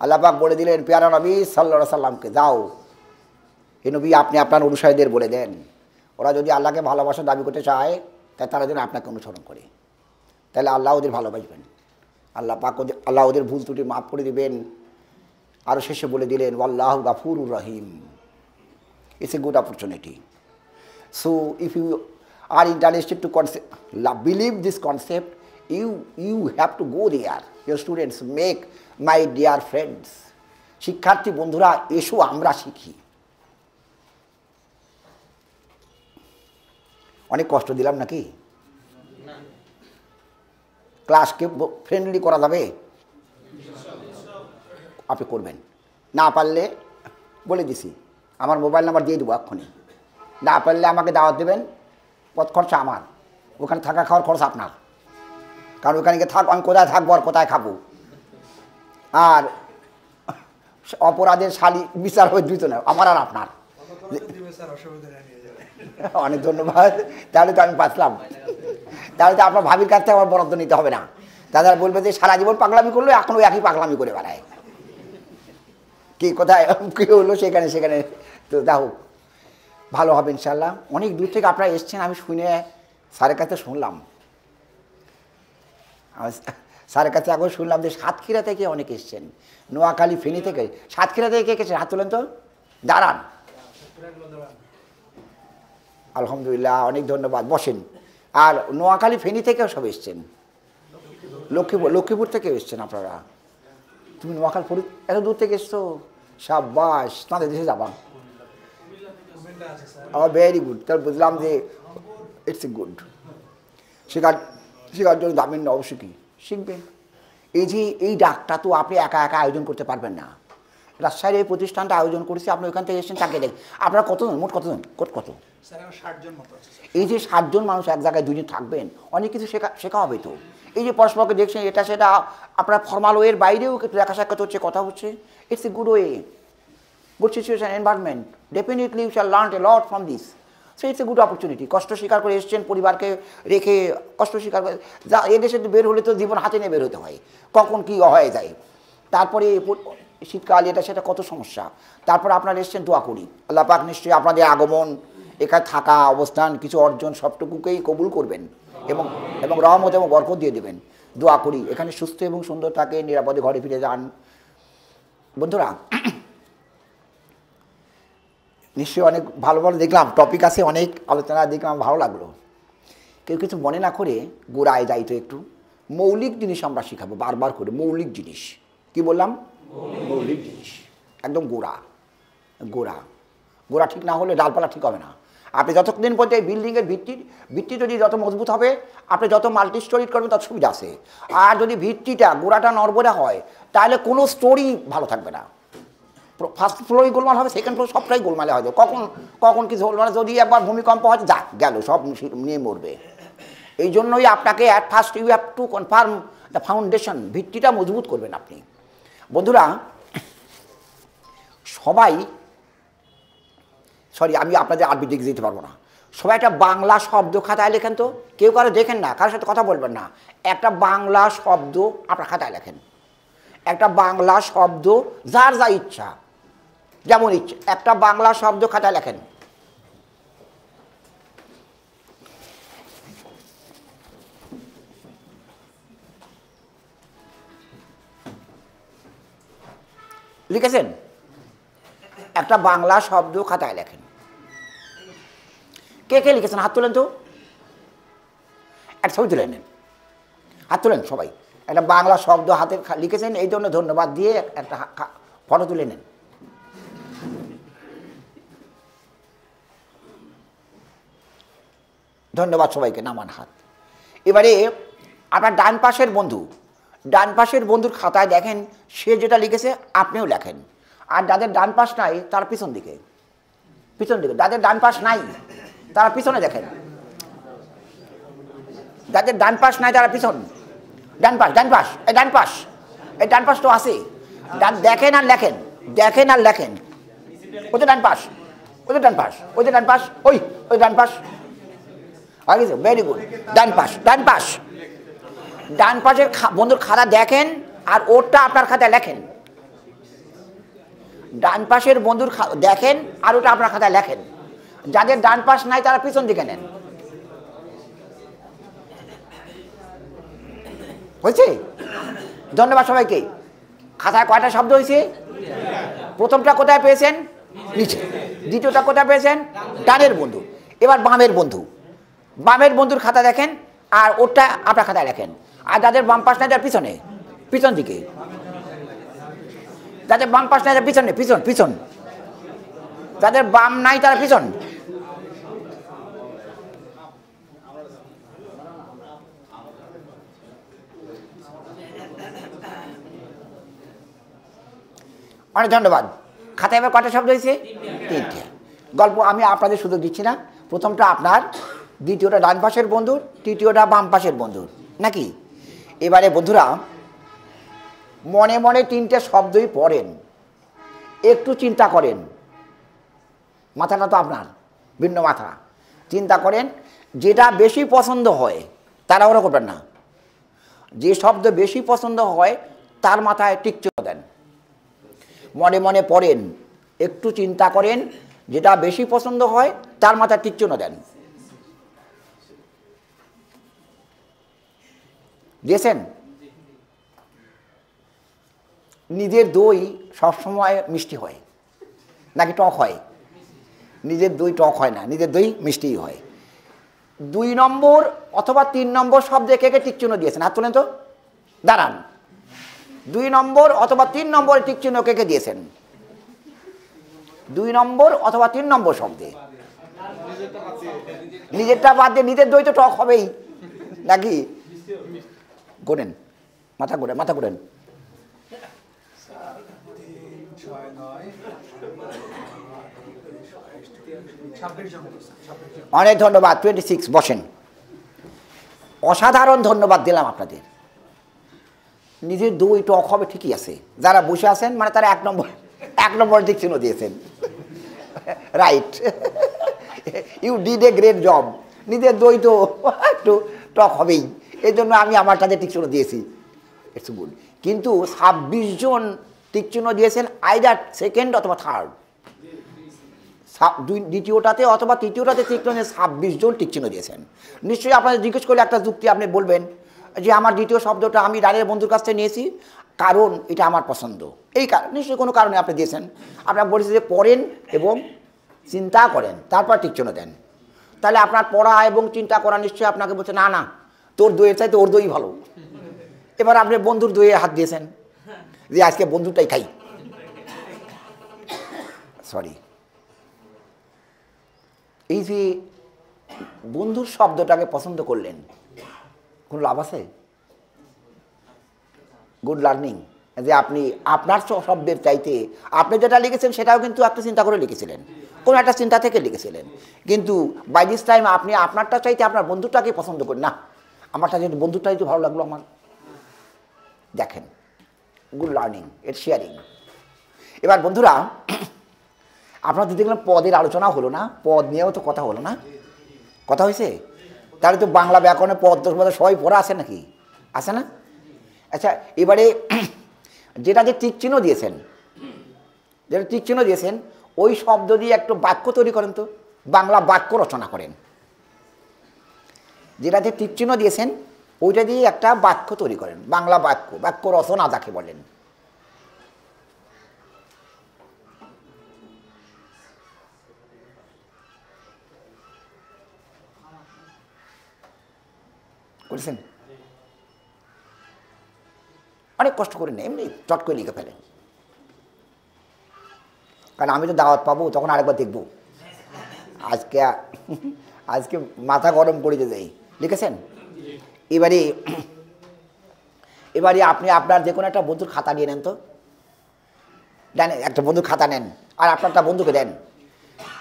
আল্লাপাক বলে দিলেন, পেয়ারা নবী সাল্লা সাল্লামকে যাও। এ নবী, আপনি আপনার অনুসারীদের বলে দেন। ওরা যদি আল্লাহকে ভালোবাসা, দাবি করতে চায় তাই তারা যেন আপনাকে অনুসরণ করে। তাহলে আল্লাহ ওদের ভালোবাসবেন। আল্লাহ পাক ওদের আল্লাহ ওদের ভুল ত্রুটি মাফ করে দিবেন। আরও শেষে বলে দিলেন আল্লাহ গাফুর রহিম। It's a good opportunity so if you are interested to concept believe this concept, you you have to go there your students make my dear friends শিক্ষার্থী বন্ধুরা এসো আমরা শিখি। অনেক কষ্ট দিলাম নাকি? ক্লাসকে ফ্রেন্ডলি করা যাবে? আপনি করবেন। না পারলে বলে দিছি আমার মোবাইল নাম্বার দিয়ে দেবো এক্ষুনি। না পারলে আমাকে দাওয়াত দেবেন পথ খরচা আমার। ওখানে থাকা খাওয়ার খরচ আপনার। কারণ ওখানে গিয়ে থাক আমি কোথায় থাকব আর কোথায় খাব? আর অপরাধের শালি বিচার হয়ে দিত না আমার আর আপনার। অনেক ধন্যবাদ তাহলে তো আমি বাঁচলাম। তাহলে তো আপনার ভাবির কাছ থেকে আমার বরাদ্দ নিতে হবে না। দাদা বলবে যে, সারা জীবন পাগলামি করল, এখনও একই পাগলামি করে বেড়ায়। কি কোথায়, কী হলো সেখানে সেখানে। তো দাও ভালো হবে ইনশাল্লাহ অনেক দূর থেকে আপনারা এসছেন, আমি শুনে স্যারের কাছে শুনলাম। স্যারের কাছে এখন শুনলাম যে, সাতক্ষীরা থেকে অনেক এসছেন। নোয়াখালী, ফেনী থেকে। সাতক্ষীরা থেকে কে এসেছেন? হাত তোলেন তো। দাঁড়ান। আলহামদুলিল্লাহ, অনেক ধন্যবাদ। বসেন। আর নোয়াখালী ফেনী থেকেও সব এসছেন। লক্ষ্মীপুর লক্ষ্মীপুর থেকে এসছেন আপনারা। তুমি নোয়াখালী ফরিদ এত দূর থেকে এসছো? সাব্বাস তাদের দেশে যাবা। আমার ভেরি গুড তার বুঝলাম যে ইটস এ গুড শেখার শেখার জন্য দামেন না অবশ্যই কি? শিখবেন এই যে, এই ডাকটা তো আপনি একা একা আয়োজন করতে পারবেন না। রাজশাহীর এই প্রতিষ্ঠানটা আয়োজন করেছি আপনি ওইখান থেকে এসেছেন তাকে দেখ আপনারা কতজন? মোট কতজন? কোট কত? এই যে ষাটজন মানুষ এক জায়গায় দুজন থাকবেন অনেক কিছু শেখা শেখা হবে তো। এই যে পরস্পরকে দেখছেন এটা সেটা আপনার ফর্মাল ওয়ের বাইরেও একটু দেখা সাক্ষাৎ হচ্ছে কথা হচ্ছে। It's a good way good situation environment. Definitely you shall learn a lot from this. So it's a good opportunity. কষ্ট স্বীকার করে এসছেন পরিবারকে রেখে কষ্ট স্বীকার করে যা এদেশে বের হলে তো জীবন হাতে নিয়ে বের হতে হয়। কখন কি হয়ে যায়। তারপরে এ শীতকাল, এটা সেটা কত সমস্যা? তারপর আপনারা এসছেন দোয়া করি। আল্লাহ পাক নিশ্চয়ই আপনাদের আগমন, এখানে থাকা, অবস্থান, কিছু অর্জন সবটুকুকেই কবুল করবেন এবং এবং রহমত এবং বরকত দিয়ে দেবেন। দোয়া করি। এখানে সুস্থ এবং সুন্দর থাকে, নিরাপদে ঘরে ফিরে যান। বন্ধুরা, নিশ্চয়ই অনেক ভালো ভালো দেখলাম টপিক আছে, অনেক আলোচনা দেখলাম, ভালো লাগল। কেউ কিছু মনে না করে, গোড়ায় যাই তো একটু, মৌলিক জিনিস আমরা শেখাবো, বারবার করে মৌলিক জিনিস। কি বললাম? মৌলিক জিনিস। একদম গোড়া গোড়া। গোড়া ঠিক না হলে ডালপালা ঠিক হবে না। আপনি যতদিন পর্যন্ত এই বিল্ডিংয়ের ভিত্তি ভিত্তি যদি যত মজবুত হবে, আপনি যত মাল্টি স্টোরি করবেন, তত সুবিধা আছে। আর যদি ভিত্তিটা, গোড়াটা নড়বড়ে হয়, তাহলে কোনো স্টোরি ভালো থাকবে না। ফার্স্ট ফ্লোরই গোলমাল হবে সেকেন্ড ফ্লোর সবটাই গোলমালে হবে কখন কখন কি গোলমাল যদি একবার ভূমিকম্প হয় যা গেল, সব নিয়ে মরবে। এই জন্যই আপনাকে at first you have to confirm the foundation ভিত্তিটা মজবুত করবেন আপনি। বন্ধুরা, সবাই সরি আমি আপনাদের আরবি দিকে দিতে পারব না। সবাই একটা বাংলা শব্দ খাতায় লেখেন তো? কেউ কারও দেখেন না, কারোর সাথে কথা বলবেন না। একটা বাংলা শব্দ আপনার খাতায় লেখেন। একটা বাংলা শব্দ, যার যা ইচ্ছা, যেমন ইচ্ছে, একটা বাংলা শব্দ খাতায় লেখেন। লিখেছেন? একটা বাংলা শব্দ খাতায় লেখেন। কে কে লিখেছেন? হাত তোলেন তো। একটা ছবি তুলে নেন। হাত তোলেন সবাই। একটা বাংলা শব্দ হাতে লিখেছেন, এই জন্য ধন্যবাদ দিয়ে একটা ফটো তুলে নেন। ধন্যবাদ সবাইকে, নামান হাত। এবারে আপনার ডান পাশের বন্ধু ডান পাশের বন্ধুর খাতায় দেখেন, সে যেটা লিখেছে আপনিও লেখেন। আর যাদের ডান পাশ নাই, তার পিছন দিকে। পিছন দিকে। যাদের ডান পাশ নাই, তারা পিছনে দেখেন। যাদের ডান পাশ নাই, তারা পিছন। ডান পাশ ডান পাশ এই ডান পাশ এই ডান পাশ তো আছে। ডান, দেখেন আর লেখেন, দেখেন আর লেখেন। ওদের ডান পাশ ওদের ডান পাশ ওদের ডান পাশ, ওই ওই ডান পাশ। আগে ভেরি গুড ডান পাশ ডান পাশ। ডান পাশের বন্ধুর খাতা দেখেন আর ওরটা আপনার খাতায় লেখেন। ডান পাশের বন্ধুর দেখেন আর ওটা আপনার খাতায় লেখেন। যাদের ডান পাশ নাই তারা পিছন দিকে নেন। হয়েছে? ধন্যবাদ সবাইকে। খাতায় কয়টা শব্দ হয়েছে? প্রথমটা কোথায় পেয়েছেন? নিচে। দ্বিতীয়টা কোথায় পেয়েছেন? ডানের বন্ধু। এবার বামের বন্ধু। বামের বন্ধুর খাতা দেখেন আর ওরটা আপনার খাতায় লেখেন। আর যাদের বাম পাশ নাই তার পিছনে, পিছন দিকে। যাদের বাম পাশ নাই তার পিছনে, পিছন পিছন। যাদের বাম নাই তারা পিছন। অনেক ধন্যবাদ। খাতায় এবার কটা শব্দ হয়েছে? তিনটে। গল্প আমি আপনাদের সুযোগ দিচ্ছি না। প্রথমটা আপনার, দ্বিতীয়টা ডান পাশের বন্ধুর, তৃতীয়টা বাম পাশের বন্ধুর। নাকি? এবারে বন্ধুরা, মনে মনে তিনটে শব্দই পড়েন। একটু চিন্তা করেন। মাথাটা তো আপনার, ভিন্ন মাথা। চিন্তা করেন, যেটা বেশি পছন্দ হয় তারা ওরা করবেন না। যে শব্দ বেশি পছন্দ হয়, তার মাথায় টিকচিহ্ন দেন। মনে মনে পড়েন, একটু চিন্তা করেন, যেটা বেশি পছন্দ হয়, তার মাথায় টিকচিহ্ন দেন। দিয়েছেন? নিজের দই সবসময় মিষ্টি হয়, নাকি টক হয়? নিজের দই টক হয় না, নিজের দই মিষ্টিই হয়। দুই নম্বর অথবা তিন নম্বর শব্দে কে কে টিকচিহ্ন দিয়েছেন? হাত তোলেন তো। দাঁড়ান। দুই নম্বর অথবা তিন নম্বরে টিকচিহ্ন কে কে দিয়েছেন? দুই নম্বর অথবা তিন নম্বর শব্দে। নিজেরটা বাদ দিয়ে, নিজের দই তো টক হবেই, নাকি? গোনেন মাথা গোড়েন মাথা গোড়েন অনেক ধন্যবাদ টোয়েন্টি সিক্স বসেন। অসাধারণ ধন্যবাদ দিলাম আপনাদের। নিজের দই টক হবে ঠিকই আছে। যারা বসে আছেন মানে তারা এক নম্বর এক নম্বর দিক চিহ্ন দিয়েছেন। Right you did a great job নিজের দই তো একটু টক হবেই। এই জন্য আমি আমার তাদের টিক চিহ্ন দিয়েছি কিন্তু ছাব্বিশ জন টিক চিহ্ন দিয়েছেন আইদার সেকেন্ড অথবা থার্ড দ্বিতীয়টাতে অথবা তৃতীয়টাতে নয় ছাব্বিশ জন টিকচিহ্ন দিয়েছেন। নিশ্চয়ই আপনাদের জিজ্ঞেস করলে একটা যুক্তি আপনি বলবেন যে আমার দ্বিতীয় শব্দটা আমি রানের বন্ধুর কাছ থেকে নিয়েছি, কারণ এটা আমার পছন্দ। এই কারণ নিশ্চয়ই কোনো কারণে আপনি দিয়েছেন। আপনার বলেছে যে পড়েন এবং চিন্তা করেন, তারপর টিকচিহ্ন দেন। তাহলে আপনার পড়া এবং চিন্তা করা নিশ্চয়ই আপনাকে বলছে, না না তোর দইয়ের চাইতে ওর দই ভালো। এবার আপনি বন্ধুর দইয়ে হাত দিয়েছেন যে আজকে বন্ধুটাই খাই। সরি এই যে বন্ধুর শব্দটাকে পছন্দ করলেন, কোনো লাভ আছে? গুড লার্নিং যে আপনি আপনার শব্দের চাইতে আপনি যেটা লিখেছেন সেটাও কিন্তু আপনি চিন্তা করে লিখেছিলেন। কোনো একটা চিন্তা থেকে লিখেছিলেন। কিন্তু বাই দিস টাইম আপনি আপনারটা চাইতে আপনার বন্ধুটাকে পছন্দ করেন। না আমারটা যদি বন্ধুটাই তো ভালো লাগল আমার। দেখেন গুড লার্নিং এর শেয়ারিং এবার বন্ধুরা, আপনারা তো দেখলাম পদের আলোচনা হলো না, পদ নিয়েও তো কথা হলো না। কথা হয়েছে? তাহলে তো বাংলা ব্যাকরণে পদ দশ পদ সবাই পড়া আছে নাকি? আছে না? আচ্ছা এবারে যেটা যে চিহ্ন দিয়েছেন, যেটা চিহ্ন দিয়েছেন, ওই শব্দ দিয়ে একটু বাক্য তৈরি করেন তো। বাংলা বাক্য রচনা করেন। যেটা যে টিক দিয়েছেন, ওইটা দিয়ে একটা বাক্য তৈরি করেন, বাংলা বাক্য বাক্য রচনা যাকে বলেন। করেছেন? অনেক কষ্ট করে নেই এমনি চট করে লিখে ফেলেন। কারণ আমি তো দাওয়াত পাবো, তখন আরেকবার দেখব। আজকে আজকে মাথা গরম করে যাই লিখেছেন? এবারে এবারে আপনি আপনার যে কোনো একটা বন্ধুর খাতা নিয়ে নেন তো। দেন, একটা বন্ধুর খাতা নেন, আর আপনারটা বন্ধুকে দেন।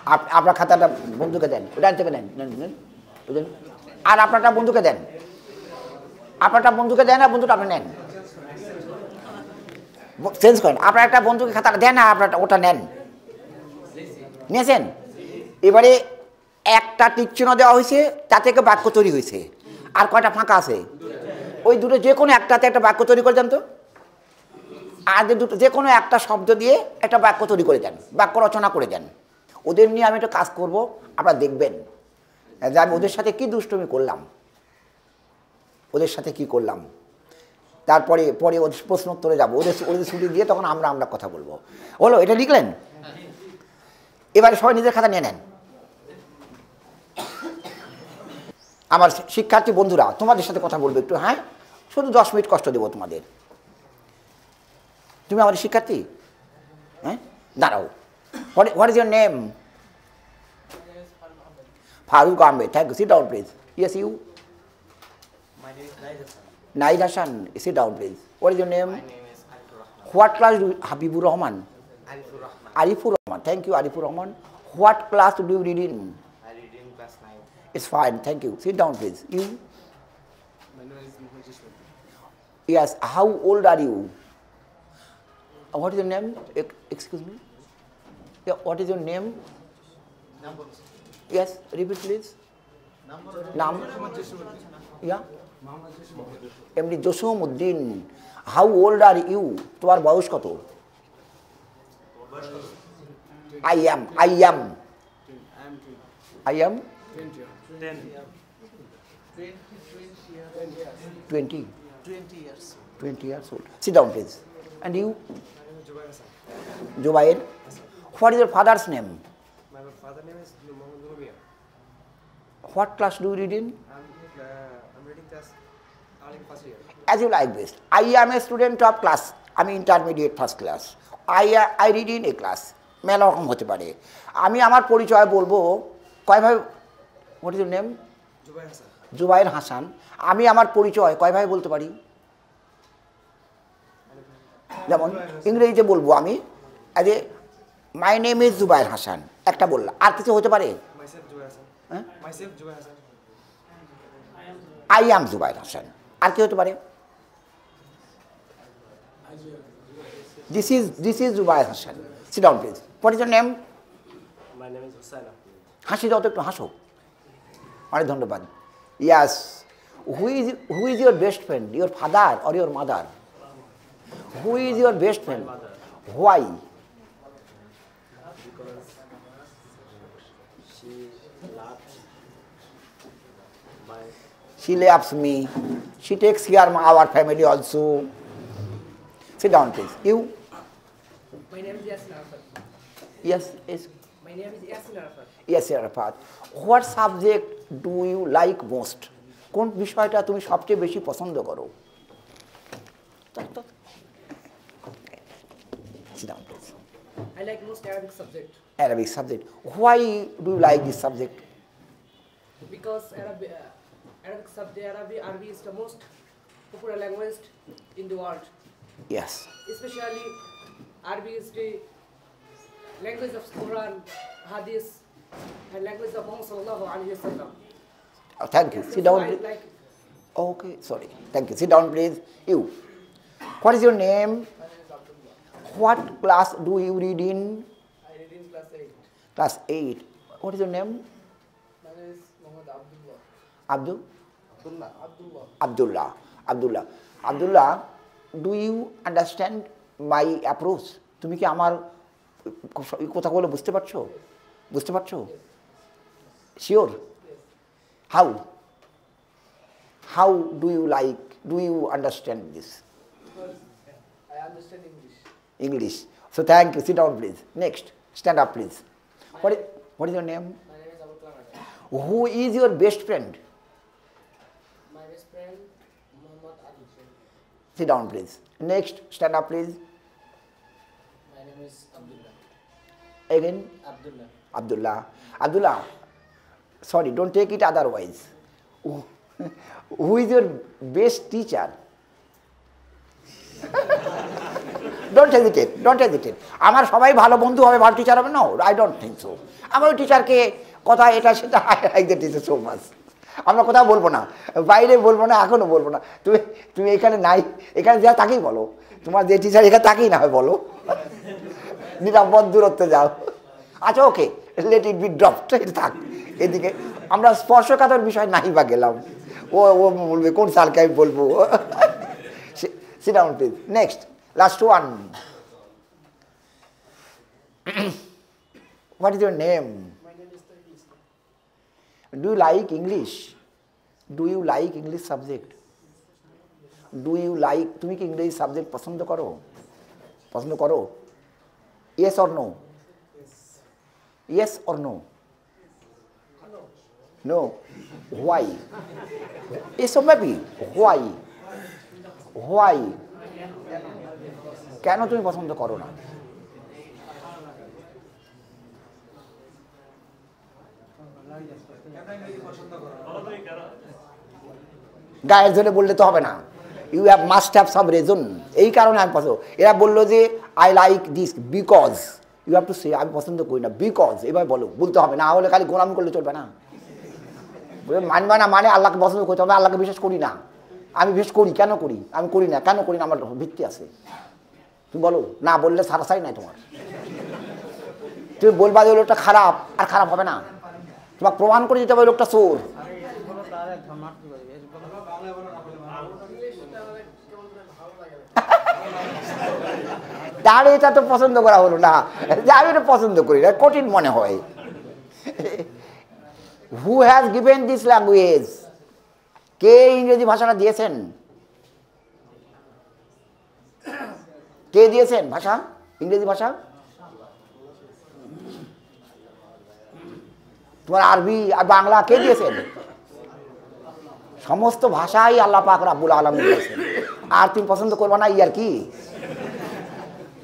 আপ- আপনার খাতাটা বন্ধুকে দেন। ডান থেকে নেন বুঝলেন? আর আপনারটা বন্ধুকে দেন। আপনারটা বন্ধুকে দেন আর বন্ধুটা আপনি নেন। চেঞ্জ করেন। আপনার একটা বন্ধুকে খাতাটা দেন আর আপনারটা ওটা নেন। নিয়েছেন? এবারে একটা টিকচিহ্ন দেওয়া হয়েছে, তা থেকে বাক্য তৈরি হয়েছে। আর কয়টা ফাঁকা আছে? ওই দুটো যে কোনো একটাতে একটা বাক্য তৈরি করে দেন তো। আর যে দুটো যে কোনো একটা শব্দ দিয়ে একটা বাক্য তৈরি করে দেন, বাক্য রচনা করে দেন। ওদের নিয়ে আমি একটা কাজ করব, আপনারা দেখবেন। যে আমি ওদের সাথে কি দুষ্টমি করলাম? ওদের সাথে কি করলাম? তারপরে, পরে ওদের প্রশ্ন উত্তরে যাব। ওদের ওদের ছুটি দিয়ে তখন আমরা আমরা কথা বলব। হলো, এটা লিখলেন? এবারে সবাই নিজের খাতা নিয়ে নেন। আমার শিক্ষার্থী বন্ধুরা তোমাদের সাথে কথা বলব একটু হ্যাঁ? শুধু দশ মিনিট কষ্ট দেবো তোমাদের। তুমি আমাদের শিক্ষার্থী? হ্যাঁ? দাঁড়াও। What is your name Faruk Ahmed. Thank you sit down please yes you Naid Hasan sit down please what is your name. What class Habibur Rahman Arifur Rahman thank you Thank Rahman what class do? I read in class 9. It's fine, thank you. Sit down, please. You? Yes, how old are you? Uh, what is your name? Excuse me? Yeah, what is your name? Number. Yes, repeat please. Number. Yeah? এমনি Jasimuddin how old are you তোমার বয়স কত I am I am I am 10. 20, 20 years. 20? 20 years. 20 years old. Sit down please. And you? Jubair. What is your father's name? My father's name is Lumia. What class do you read in? I'm, uh, I'm reading class first year. As you like best. I am a student of class. I'm intermediate first class. I, I read in a class. মেলা রকম হতে পারে আমি আমার পরিচয় বলব কয়ভাবে what is your name Zubair Hasan আমি আমার পরিচয় কয়ভাবে বলতে পারি? যেমন ইংরেজিতে বলব আমি। As a my name is Zubair Hasan একটা বললাম। আর কিছু হতে পারে. আই আম জুবাইর হাসান আর কি হতে পারে? This is this is Zubair Hasan sit down please what is your name হাসি দাও তো একটু হাসো। অনেক ধন্যবাদ yes who is who is your best friend your father or your mother who is your best friend why She loves my She loves me. She takes care of our family also. Sit down, please. You? My name is Yasin Arafat. Yes, yes. My name is Yasin Arafat. Yes, Arafat. What subject do you like most? কোন বিষয়টা তুমি সবচেয়ে বেশি পছন্দ করো তা- তা- Sit down, please. I like most Arabic subject Arabic subject. Why do you like this subject? because Arabic, uh, Arabic subject Arabic, Arabic is the most popular language in the world. Yes. Especially Arabic is the language of Quran, Hadith, and language of Muhammad sallallahu alaihi wasallam. Uh, Thank you. Sit down. So I please. like Okay, sorry. Thank you. Sit down, please. You. What is your name? What class do you read in? I read in class 8. Class 8. What is your name? My name is Muhammad Abdullah. Abdul? Abdullah. Abdullah. Abdullah. Abdullah. Abdullah, do you understand my approach? তুমি কি আমার এই কথাগুলো বুঝতে পারছ বুঝতে পারছ sure how how do you like do you understand this Because I understand English. English. So thank you. Sit down, please. Next, stand up, please. What is, what is your name? My name is Abu Kalamada. Who is your best friend? My best friend Muhammad Ali. Sit down, please. Next, stand up, please. My name is Abdullah. Again, Abdullah. Abdullah. Abdullah, sorry, don't take it otherwise. Who, is your best teacher? Don't hesitate don't hesitate আমার সবাই ভালো বন্ধু হবে ভালো teacher হবে no I don't think so আমার ওই টিচারকে কথা এটা সেটা I like the teacher so much আমরা কোথাও বলব না বাইরে বলব না এখনও বলব না তুমি তুমি এখানে নাই এখানে যা তাকেই বলো তোমার যে টিচার এখানে তাকেই না হয় বলো নিরাপদ দূরত্বে যাও। আচ্ছা ওকে লেট ইট বি ড্রপট থাক। এদিকে, আমরা স্পর্শকাতর বিষয় নাই বা গেলাম। ও ও বলবে, কোন সালকে আমি বলব? Sit down please next last one what is your name do you like English do you like English subject do you like তুমি কি ইংরেজি সাবজেক্ট পছন্দ করো? পছন্দ করো? Yes or no yes or no no why yes or maybe why why কেন তুমি পছন্দ করো না গায়ের জোরে বললে তো হবে না you have must have some reason এই কারণে আমি পছন্দ এরা বলল যে I like this because you have to say আমি পছন্দ করি না বিকজ এবার বলো, বলতে হবে। না হলে খালি গোলামি করলে চলবে না। মানবে না মানে আল্লাহকে পছন্দ করতে হবে, আল্লাহকে বিশ্বাস করি না। আমি বিশ্বাস করি, কেন করি? আমি করি না, কেন করি না? আমার ভিত্তি আছে। তুমি বলো, না বললে সারাসাই নাই তোমার। তুমি বলবা যে লোকটা খারাপ, আর খারাপ হবে না। তোমাকে প্রমাণ করে দিতে হবে লোকটা চোর। তার এটা তো পছন্দ করা হলো না। আমি এটা পছন্দ করি না, কঠিন মনে হয়। Who has given this language কে ইংরেজি ভাষাটা দিয়েছেন? কে দিয়েছেন ভাষা? ইংরেজি ভাষা? তোমার আরবি আর বাংলা কে দিয়েছেন? সমস্ত ভাষাই আল্লাহ পাক রাব্বুল আলম দিয়েছেন। আর তুমি পছন্দ করবে না, ইয়ার কি?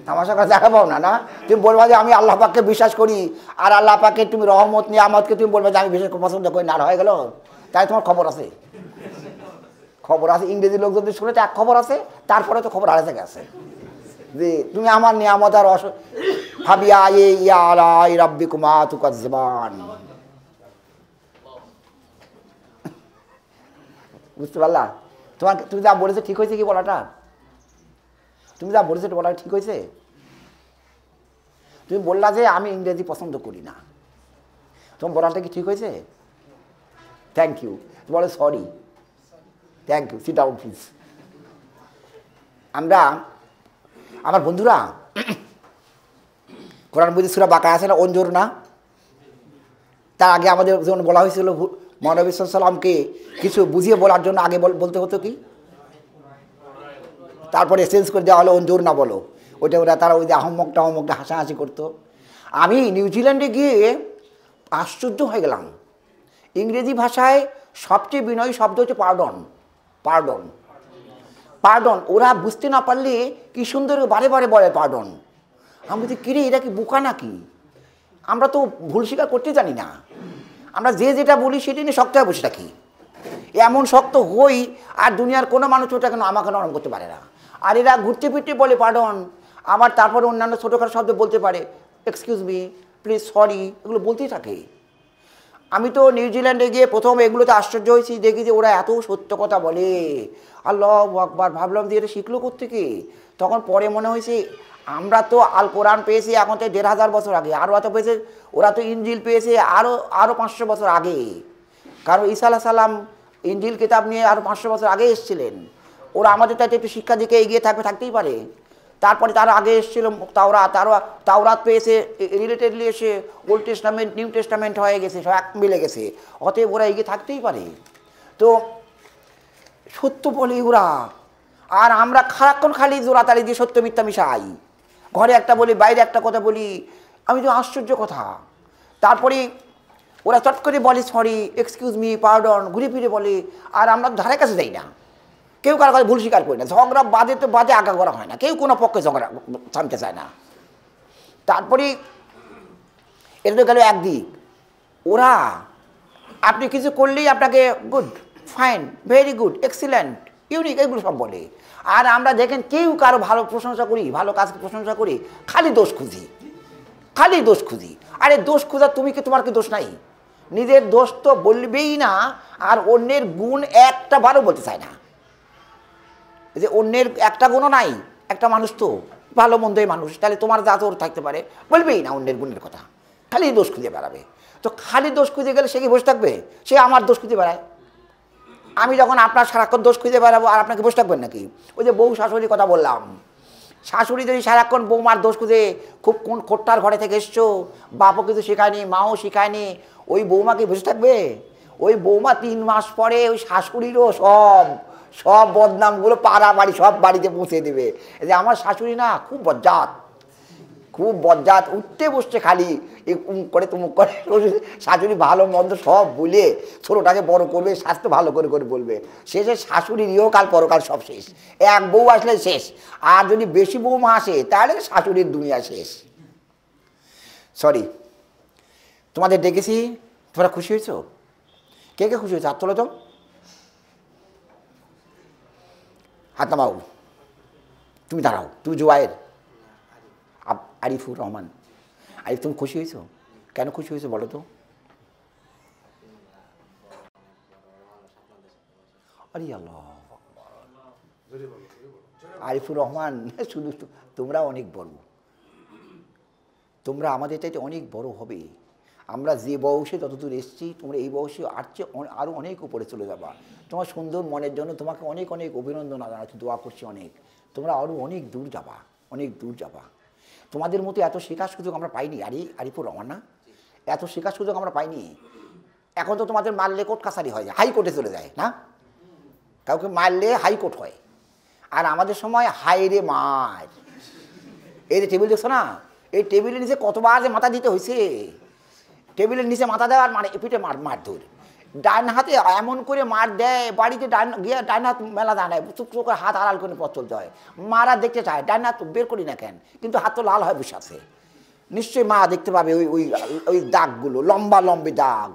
তামাশা করে দেখা পাও না না? তুমি বলবা যে আমি আল্লাহ পাককে বিশ্বাস করি, আর আল্লাহ পাকে তুমি রহমত নিয়ে আমাদকে তুমি বলবে যে আমি করে পছন্দ করি, না হয়ে গেল? তাই তোমার খবর আছে। খবর আছে, ইংরেজি লোক যদি শুনেছে এক খবর আছে, তারপরে তো খবর আরেক গেছে। যে তুমি আমার নিয়ামত আর অস ভাবিয়া এ ইয়া আলা রাব্বি কুমা তুকাজ্জিবান। বুঝতে পারলা? তোমার তুমি যা বলেছ ঠিক হয়েছে কি বলাটা? তুমি যা বলেছ বলা ঠিক হয়েছে? তুমি বললা যে আমি ইংরেজি পছন্দ করি না। তোমার বলাটা কি ঠিক হয়েছে? থ্যাংক ইউ বলে sorry thank you sit out please আমরা, আমার বন্ধুরা, কোরআন বুঝি সুরা বাঁকা আছে না? অঞ্জোর না? তার আগে আমাদের যেমন বলা হয়েছিল, মহানবী সাল্লামকে কিছু বুঝিয়ে বলার জন্য আগে বল- বলতে হতো কি? তারপরে চেঞ্জ করে দেওয়া হলো, অঞ্জোর না বলো। ওইটা ওরা তারা ওই যে আহম্মক টাহম্মকটা হাসাহাসি করতো। আমি নিউজিল্যান্ডে গিয়ে আশ্চর্য হয়ে গেলাম। ইংরেজি ভাষায় সবচেয়ে বিনয়ী শব্দ হচ্ছে পার্ডন পার্ডন পার্ডন ওরা বুঝতে না পারলে কি সুন্দর বারে বারে বলে পার্ডন আমি বলছি, কিরে এটা কি বোকা নাকি? আমরা তো ভুল স্বীকার করতে জানি না। আমরা যে যেটা বলি সেটা নিয়ে শক্ত হয়ে বসে থাকি। এমন শক্ত হই আর দুনিয়ার কোনো মানুষ ওটা কেন আমাকে নরম করতে পারে না। আর এরা ঘুরতে ফিরতে বলে পার্ডন আবার তারপরে অন্যান্য ছোটোখাটো শব্দ বলতে পারে। এক্সকিউজ মি প্লিজ সরি এগুলো বলতেই থাকে। আমি তো নিউজিল্যান্ডে গিয়ে প্রথম এগুলোতে আশ্চর্য হয়েছি, দেখি যে ওরা এত সত্য কথা বলে। আল্লাহ আকবার, ভাবলাম যে এটা শিখলো কোথেকে তখন পরে মনে হয়েছে, আমরা তো আল কোরআন পেয়েছি এখন তো দেড় হাজার বছর আগে, আর ওরা তো পেয়েছে, ওরা তো ইঞ্জিল পেয়েছে আরও আরও পাঁচশো বছর আগে। কারণ ঈসা আলাহ সাল্লাম ইঞ্জিল কিতাব নিয়ে আরও পাঁচশো বছর আগে এসেছিলেন। ওরা আমাদের তাতে একটু শিক্ষা দিকে এগিয়ে থাকবে, থাকতেই পারে। তারপরে তারা আগে এসেছিল তাওরা তারা তাওরাত পেয়েছে রিলেটেডলি এসে ওল্ড টেস্টামেন্ট নিউ টেস্টামেন্ট হয়ে গেছে, সব এক মিলে গেছে। অতএব ওরা এগিয়ে থাকতেই পারে। তো সত্য বলি ওরা, আর আমরা খারাক্ষণ খালি জোড়াতালি দিয়ে সত্য মিথ্যা মিশাই। ঘরে একটা বলি, বাইরে একটা কথা বলি, আমি তো আশ্চর্য কথা। তারপরে ওরা চট করে বলে সরি এক্সকিউজ মি পার্ডন ঘুরে ফিরে বলে, আর আমরা ধারে কাছে যাই না। কেউ কারও কাছে ভুল স্বীকার করি না। ঝগড়া বাদে তো বাদে আগা করা হয় না। কেউ কোনো পক্ষে ঝগড়া থামতে চায় না। তারপরে এটা তো গেল একদিক ওরা আপনি কিছু করলেই আপনাকে good fine very good excellent unique এগুলো সব বলে। আর আমরা দেখেন কেউ কারও ভালো প্রশংসা করি, ভালো কাজকে প্রশংসা করি, খালি দোষ খুঁজি। খালি দোষ খুঁজি। আরে দোষ খোঁজা তুমি কি তোমার কি দোষ নাই? নিজের দোষ তো বলবেই না, আর অন্যের গুণ একটা বারও বলতে চায় না। যে অন্যের একটা গুণও নাই, একটা মানুষ তো ভালো মন্দই মানুষ, তাহলে তোমার যা তোর থাকতে পারে বলবেই না অন্যের গুণের কথা, খালি দোষ খুঁজে বেড়াবে। তো খালি দোষ খুঁজে গেলে সে কি বসে থাকবে? সে আমার দোষ খুঁজে বেড়ায়। আমি যখন আপনার সারাক্ষণ দোষ খুঁজে বেড়াবো, আর আপনাকে বসে থাকবেন নাকি? ওই যে বউ শাশুড়ির কথা বললাম, শাশুড়ি যদি সারাক্ষণ বৌমার দোষ খুঁজে খুব কোন খোট্টার ঘরে থেকে এসছো, বাপও কিছু শেখায়নি, মাও শেখায়নি, ওই বৌমাকে বসে থাকবে? ওই বৌমা তিন মাস পরে ওই শাশুড়িরও সব সব বদনামগুলো পাড়া বাড়ি, সব বাড়িতে পৌঁছে দেবে। যে আমার শাশুড়ি না খুব বজ্জাত খুব বজ্জাত, উঠতে বসছে খালি উম করে তুমুক করে। শাশুড়ি ভালো মন্দ সব বলে ছোটোটাকে বড় করবে, স্বাস্থ্য ভালো করে করে বলবে। শেষে শাশুড়ির ইহকাল পরকাল সব শেষ। এক বউ আসলে শেষ। আর যদি বেশি বৌমা আসে, তাহলে শাশুড়ির দুনিয়া শেষ। সরি তোমাদের ডেকেছি? তোমরা খুশি হয়েছো? কে কে খুশি হয়েছে? তোলো তো। হাত নামাও তুমি দাঁড়াও, তুমি জোয়ায়ের আরিফুর রহমান। আরিফ, তুমি খুশি হয়েছো? কেন খুশি হয়েছো বলো তো? আল্লাহ। আরিফুর রহমান, শুধু তোমরা অনেক বড়। তোমরা আমাদের চাইতে অনেক বড় হবে। আমরা যে বয়সে যতদূর এসেছি, তোমরা এই বয়সে চেয়ে আরও অনেক উপরে চলে যাবা। তোমার সুন্দর মনের জন্য তোমাকে অনেক অনেক অভিনন্দন জানাচ্ছি দোয়া করছি অনেক। তোমরা আরও অনেক দূর যাবা, অনেক দূর যাবা। তোমাদের মতো এত শেখার সুযোগ আমরা পাইনি। আরে, আরিফুর রহমান না এত শেখার সুযোগ আমরা পাইনি। এখন তো তোমাদের মারলে কোর্ট কাছারি হয়, হাইকোর্টে চলে যায়, না? কাউকে মারলে হাইকোর্ট হয়। আর আমাদের সময় হাইরে মার। এই যে টেবিল দেখছ না? এই টেবিলের নিচে কতবার যে মাথা দিতে হয়েছে টেবিলের নিচে মাথা দেওয়ার মানে পিঠে মার মার ধর। ডান হাতে এমন করে মার দেয়, বাড়িতে ডান, গিয়ে ডান হাত মেলা দাঁড়ায় চুপ চুপ করে হাত আড়াল করে পথ চলতে হয়। মারা দেখতে চায়, ডান হাত বের করি না কেন? কিন্তু হাত তো লাল হয় বসে আছে। নিশ্চয়ই মা দেখতে পাবে ওই ওই ওই দাগগুলো, লম্বা, লম্বি দাগ।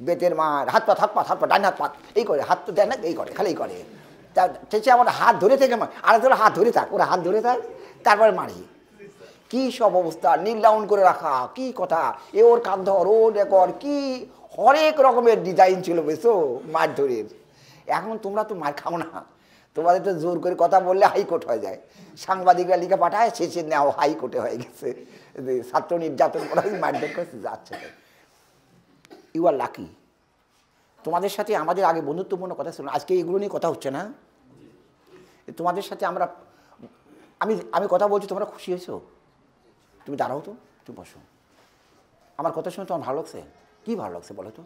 বেতের মার, হাত পা, হাত হাত পাত ডান হাত পাত এই করে, হাত তো দেয় না, এই করে, খালি করে। তা চেঁচে আমার হাত ধরে থেকে আর তোর হাত ধরে থাক, ওরা হাত ধরে থাক, তারপরে মারি কি সব অবস্থা? নীল ডাউন করে রাখা, কি কথা? এ ওর কান ধর, ও রেকর কি? হরেক রকমের ডিজাইন ছিল বেশো মার ধরের এখন তোমরা তো মার খাও না। তোমাদের তো জোর করে কথা বললে হাইকোর্ট হয়ে যায়। সাংবাদিকরা লিখে পাঠায়, শেষে নেওয়া হাইকোর্টে হয়ে গেছে। ছাত্র নির্যাতন করা মারধর করেছে, যাচ্ছে ইউ আর লাকি তোমাদের সাথে আমাদের আগে বন্ধুত্বপূর্ণ কথা ছিল আজকে এগুলো নিয়ে কথা হচ্ছে না? তোমাদের সাথে আমরা, আমি আমি কথা বলছি, তোমরা খুশি হয়েছো? তুমি দাঁড়াও তো তুমি বসো। আমার কথা শুনে তোমার ভালো লাগছে? কী ভালো লাগছে বলো তো?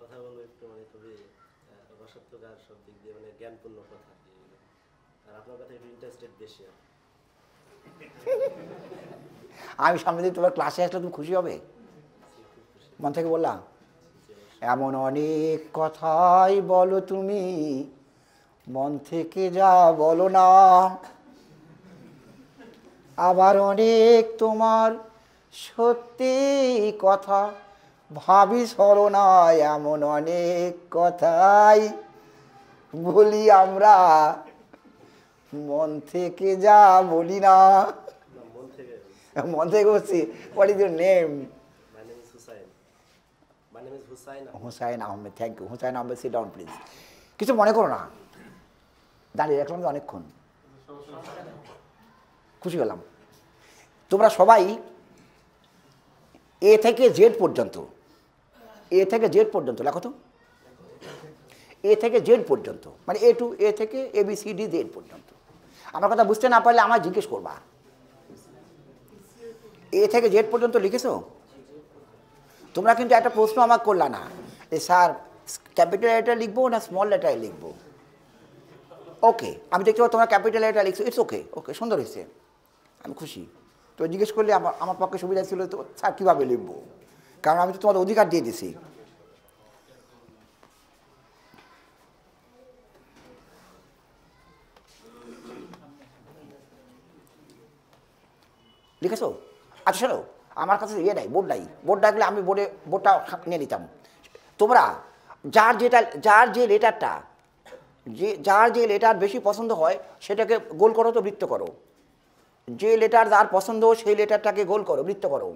কথাগুলো একটু মানে খুবই রসাত্মক আর সব দিক দিয়ে মানে জ্ঞানপূর্ণ কথা আর আপনার কথা একটু ইন্টারেস্টেড বেশি আমি সামনে দিয়ে তোমার ক্লাসে আসলে তুমি খুশি হবে? মন থেকে বললাম এমন অনেক কথাই বলো তুমি মন থেকে যা বলো না। আবার অনেক তোমার সত্যি কথা। ভাবি স্মরণা এমন অনেক কথাই বলি আমরা। মন থেকে যা বলি না। মন থেকে বলছি what is your name Hussain Ahmed thank you Hussain Ahmed sit down please কিছু মনে করো না। দাঁড়িয়ে রাখলাম তো অনেকক্ষণ। খুশি হলাম। তোমরা সবাই এ থেকে জেড পর্যন্ত, এ থেকে জেড পর্যন্ত, লেখো তো। এ থেকে জেড পর্যন্ত মানে এ টু, এ থেকে A B C D Z পর্যন্ত। আমার কথা বুঝতে না পারলে আমার জিজ্ঞেস করবা। এ থেকে জেড পর্যন্ত লিখেছো? তোমরা কিন্তু একটা প্রশ্ন আমাকে করলা না যে, স্যার, ক্যাপিটাল লেটার লিখব না স্মল লেটারে লিখব? ওকে আমি দেখতে পাবো তোমরা ক্যাপিটাল লেটার লিখছো ইটস ওকে ওকে সুন্দর হয়েছে। আমি খুশি। তো জিজ্ঞেস করলে আমার আমার পক্ষে সুবিধা ছিল তো স্যার কীভাবে লিখব? কারণ আমি তো তোমাদের অধিকার দিয়ে দিছি। লিখেছো? আচ্ছা শোনো। আমার কাছে ইয়ে নাই, বোর্ড নাই। বোর্ড ডাকলে আমি বোর্ডে, বোর্ডটা নিয়ে নিতাম। তোমরা, যার যেটা, যার যে লেটারটা যে, যার যে লেটার বেশি পছন্দ হয়, সেটাকে গোল করো তো বৃত্ত করো। যে লেটার যার পছন্দ, সেই লেটারটাকে গোল করো, বৃত্ত করো।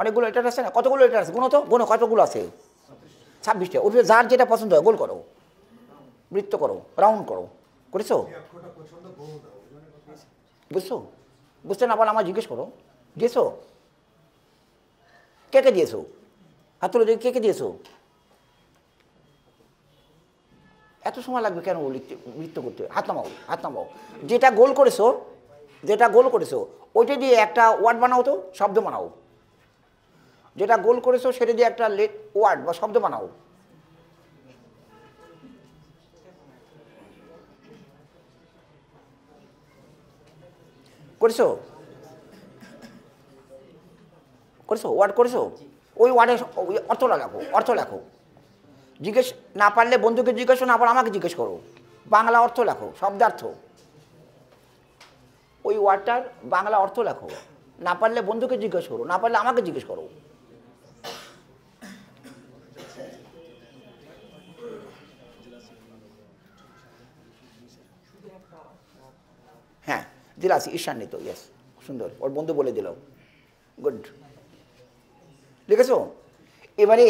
অনেকগুলো লেটার আছে না? কতগুলো লেটার আছে? গুনো তো কতগুলো আছে? ছাব্বিশটা। ওর যার যেটা পছন্দ হয়, গোল করো। বৃত্ত করো রাউন্ড করো। করেছ? বুঝছ? বুঝতে না পারলে আমার জিজ্ঞেস করো। দিয়েছ? কে কে দিয়েছ? হাত তুলে কে কে দিয়েছ? এত সময় লাগবে কেন ও লিখতে নৃত্য করতে? হাত নামাও হাত নামাও। যেটা গোল করেছ, যেটা গোল করেছ, ওইটা দিয়ে একটা ওয়ার্ড বানাও তো, শব্দ বানাও। যেটা গোল করেছ, সেটা দিয়ে একটা লেট ওয়ার্ড বা শব্দ বানাও। করেছ? করেছ? ওয়ার্ড করেছ? ওই ওয়ার্ডের অর্থ লেখো অর্থ লেখো। জিজ্ঞেস না পারলে বন্ধুকে জিজ্ঞেস না পারলে আমাকে জিজ্ঞেস করো। বাংলা অর্থ লেখো, শব্দার্থ। ওই ওয়ার্ডটার বাংলা অর্থ লেখো। না পারলে বন্ধুকে জিজ্ঞেস করো, না পারলে আমাকে জিজ্ঞেস করো। হ্যাঁ দিলাসি ঈশান্বিত ইয়েস সুন্দর। ওর বন্ধু বলে দিল। গুড লিখেছো? এবারে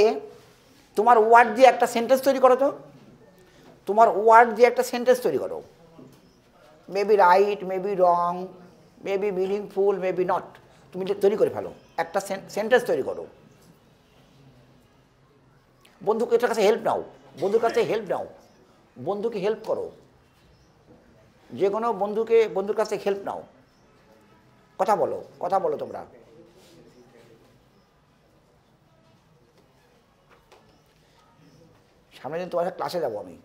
তোমার ওয়ার্ড দিয়ে একটা সেন্টেন্স তৈরি করো তো। তোমার ওয়ার্ড দিয়ে একটা সেন্টেন্স তৈরি করো। Maybe right maybe wrong maybe meaningful maybe not তুমি তৈরি করে ফেলো। একটা সেন্টেন্স তৈরি করো। বন্ধুকে এটার কাছে হেল্প নাও। বন্ধুর কাছে হেল্প নাও। বন্ধুকে হেল্প করো। যে কোনো বন্ধুকে, বন্ধুর কাছে হেল্প নাও। কথা বলো কথা বলো তোমরা। সামনে দিন তোমাদের ক্লাসে যাব আমি।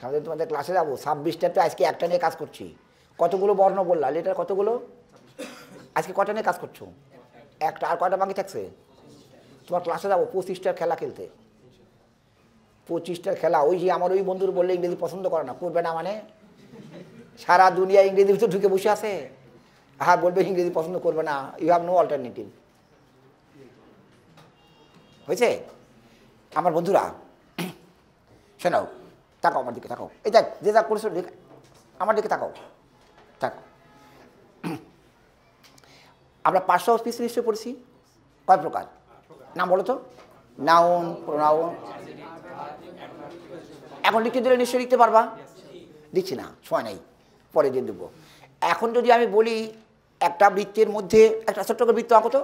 সামনে দিন তোমাদের ক্লাসে যাব। ছাব্বিশটা তো আজকে একটা নিয়ে কাজ করছি। কতগুলো বর্ণ বললা? লেটার কতগুলো? আজকে কটা নিয়ে কাজ করছ? একটা আর কয়টা বাকি থাকছে? তোমার ক্লাসে যাব। পঁচিশটার খেলা খেলতে। পঁচিশটার খেলা। ওই যে আমার ওই বন্ধুর বললে ইংরেজি পছন্দ করে না। করবে না মানে? সারা দুনিয়া ইংরেজি ভিতরে ঢুকে বসে আছে। হ্যাঁ বলবে ইংরেজি পছন্দ করবে না। ইউ হ্যাভ নো অল্টারনেটিভ হয়েছে? আমার বন্ধুরা শোনাও তাকাও আমার দিকে, তাকাও। এই দেখ, যে যা করছ আমার দিকে তাকাও। তাকাও আমরা পাঁচশো পিস নিশ্চয় পড়ছি? কয় প্রকার? নাম বলো তো। নাউন প্রোনাউন এখন লিখতে দিলে নিশ্চয়ই লিখতে পারবা? দিচ্ছি না, সময় নেই পরে দিয়ে দেবো। এখন যদি আমি বলি একটা বৃত্তের মধ্যে, একটা ছোট্ট করে বৃত্ত আঁকো তো।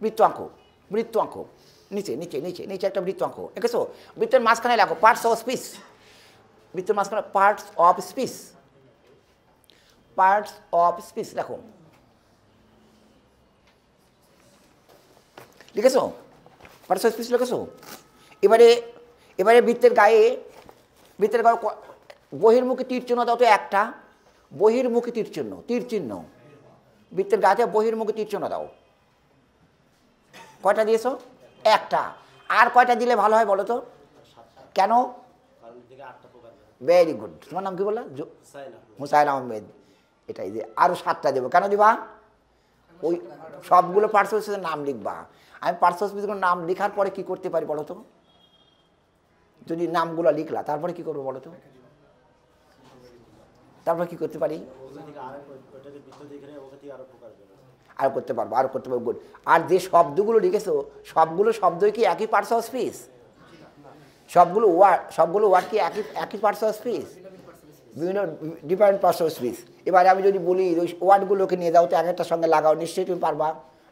বৃত্ত আঁকো বৃত্ত আঁকো। নিচে নিচে নিচে নিচে একটা বৃত্ত আঁকো এঁকেছো বৃত্তের মাঝখানে লেখো পার্টস অফ স্পিস বৃত্তের মাঝখানে parts of speech parts of speech দেখো লিখেছো পার্টস অফ স্পিস লিখেছো এবারে এবারে বৃত্তের গায়ে বৃত্তের গায়ে ক- বহির্মুখী তীর চিহ্ন দাও তো একটা বহির্মুখী তীর চিহ্ন তীর চিহ্ন বৃত্তের গায়ে বহির্মুখী তীর চিহ্ন দাও কয়টা দিয়েছ একটা। আর কয়টা দিলে ভালো হয় বলো তো? কেন? ভেরি গুড তোমার নাম কি বললা? হুসাইন আহমেদ। এটাই যে আরও সাতটা দেবো। কেন দিবা? ওই সবগুলো অফিসের নাম লিখবা। আমি পার্টস অফিসের নাম লেখার পরে কি করতে পারি বলো তো? যদি নামগুলো লিখলা তারপরে কি করব বলো তো? তারপরে কি করতে পারি? আর করতে পারব আর করতে পারব। গুড আর যে শব্দগুলো লিখেছো, সবগুলো শব্দই কি একই পার্টস অফ স্পিচ সবগুলো ওয়ার্ড সবগুলো ওয়ার্ড কি একই একই পার্টস অফ স্পিচ বিভিন্ন ডিফারেন্ট পার্টস অফ স্পিচ এবারে আমি যদি বলি, ওই ওয়ার্ডগুলোকে নিয়ে যাও তো এক একটার সঙ্গে লাগাও, নিশ্চয়ই তুমি পারবা।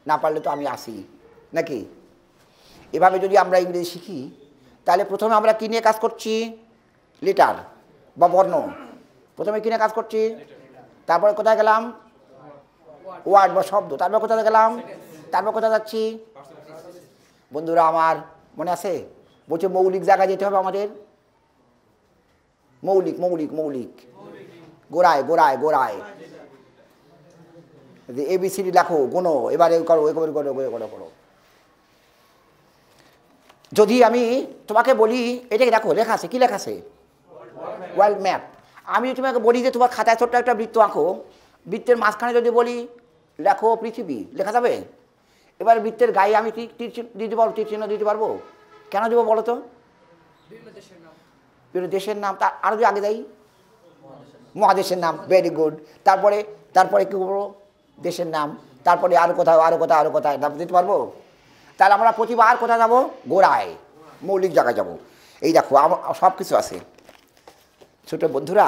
না পারলে তো আমি আসি। নাকি? এভাবে যদি আমরা ইংরেজি শিখি, তাহলে প্রথমে আমরা কী নিয়ে কাজ করছি? লিটার বা বর্ণ। প্রথমে কী নিয়ে কাজ করছি? তারপরে কোথায় গেলাম? ওয়ার্ড বা শব্দ। তারপর কোথায় গেলাম? তারপর কোথায় যাচ্ছি? বন্ধুরা, আমার মনে আছে? বলছে, মৌলিক জায়গায় যেতে হবে আমাদের। মৌলিক মৌলিক মৌলিক। গোড়ায় গোড়ায় গোড়ায়। এবিসিডি লেখো, গোনো, এবারে করো এবারে করো করো করো করো। যদি আমি তোমাকে বলি এটাকে দেখো, লেখা আছে, কী লেখা আছে? ওয়ার্ল্ড ম্যাপ আমি যদি তোমাকে বলি যে তোমার খাতায় ছোট্ট একটা বৃত্ত আঁকো, বৃত্তের মাঝখানে যদি বলি লেখো পৃথিবী লেখা যাবে? এবার বৃত্তের গায়ে আমি দিতে পারব তীর চিহ্ন দিতে পারব? কেন দেবো বলো তো? বিভিন্ন দেশের নাম। তার আরও যদি আগে দেয় মহাদেশের নাম ভেরি গুড তারপরে তারপরে কী করব দেশের নাম তারপরে আরও কোথাও আরও কোথাও আরও কোথায় নাম দিতে পারব? তাহলে আমরা প্রতিবার কোথায় যাব? গোড়ায় মৌলিক জায়গায় যাব। এই দেখো আমার সব কিছু আছে। ছোট বন্ধুরা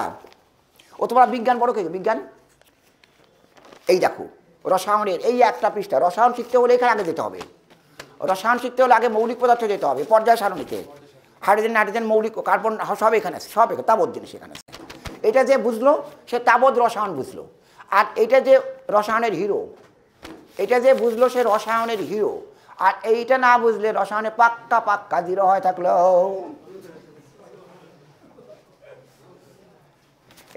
ও তোমরা বিজ্ঞান বড় কে? বিজ্ঞান? এই দেখো রসায়নের, এই একটা পৃষ্ঠা, রসায়ন শিখতে হলে এখানে আগে যেতে হবে। রসায়ন শিখতে হলে আগে মৌলিক পদার্থ যেতে হবে, পর্যায় সারণীতে। হাইড্রোজেন, নাইট্রোজেন, মৌলিক কার্বন সব এখানে আছে, সব এখানে, তাবৎ জিনিস এখানে আছে। এটা যে বুঝলো, সে তাবৎ রসায়ন বুঝলো। আর এটা যে রসায়নের হিরো, এটা যে বুঝলো, সে রসায়নের হিরো। আর এইটা না বুঝলে রসায়নে পাক্কা পাক্কা, জিরো হয়ে থাকল।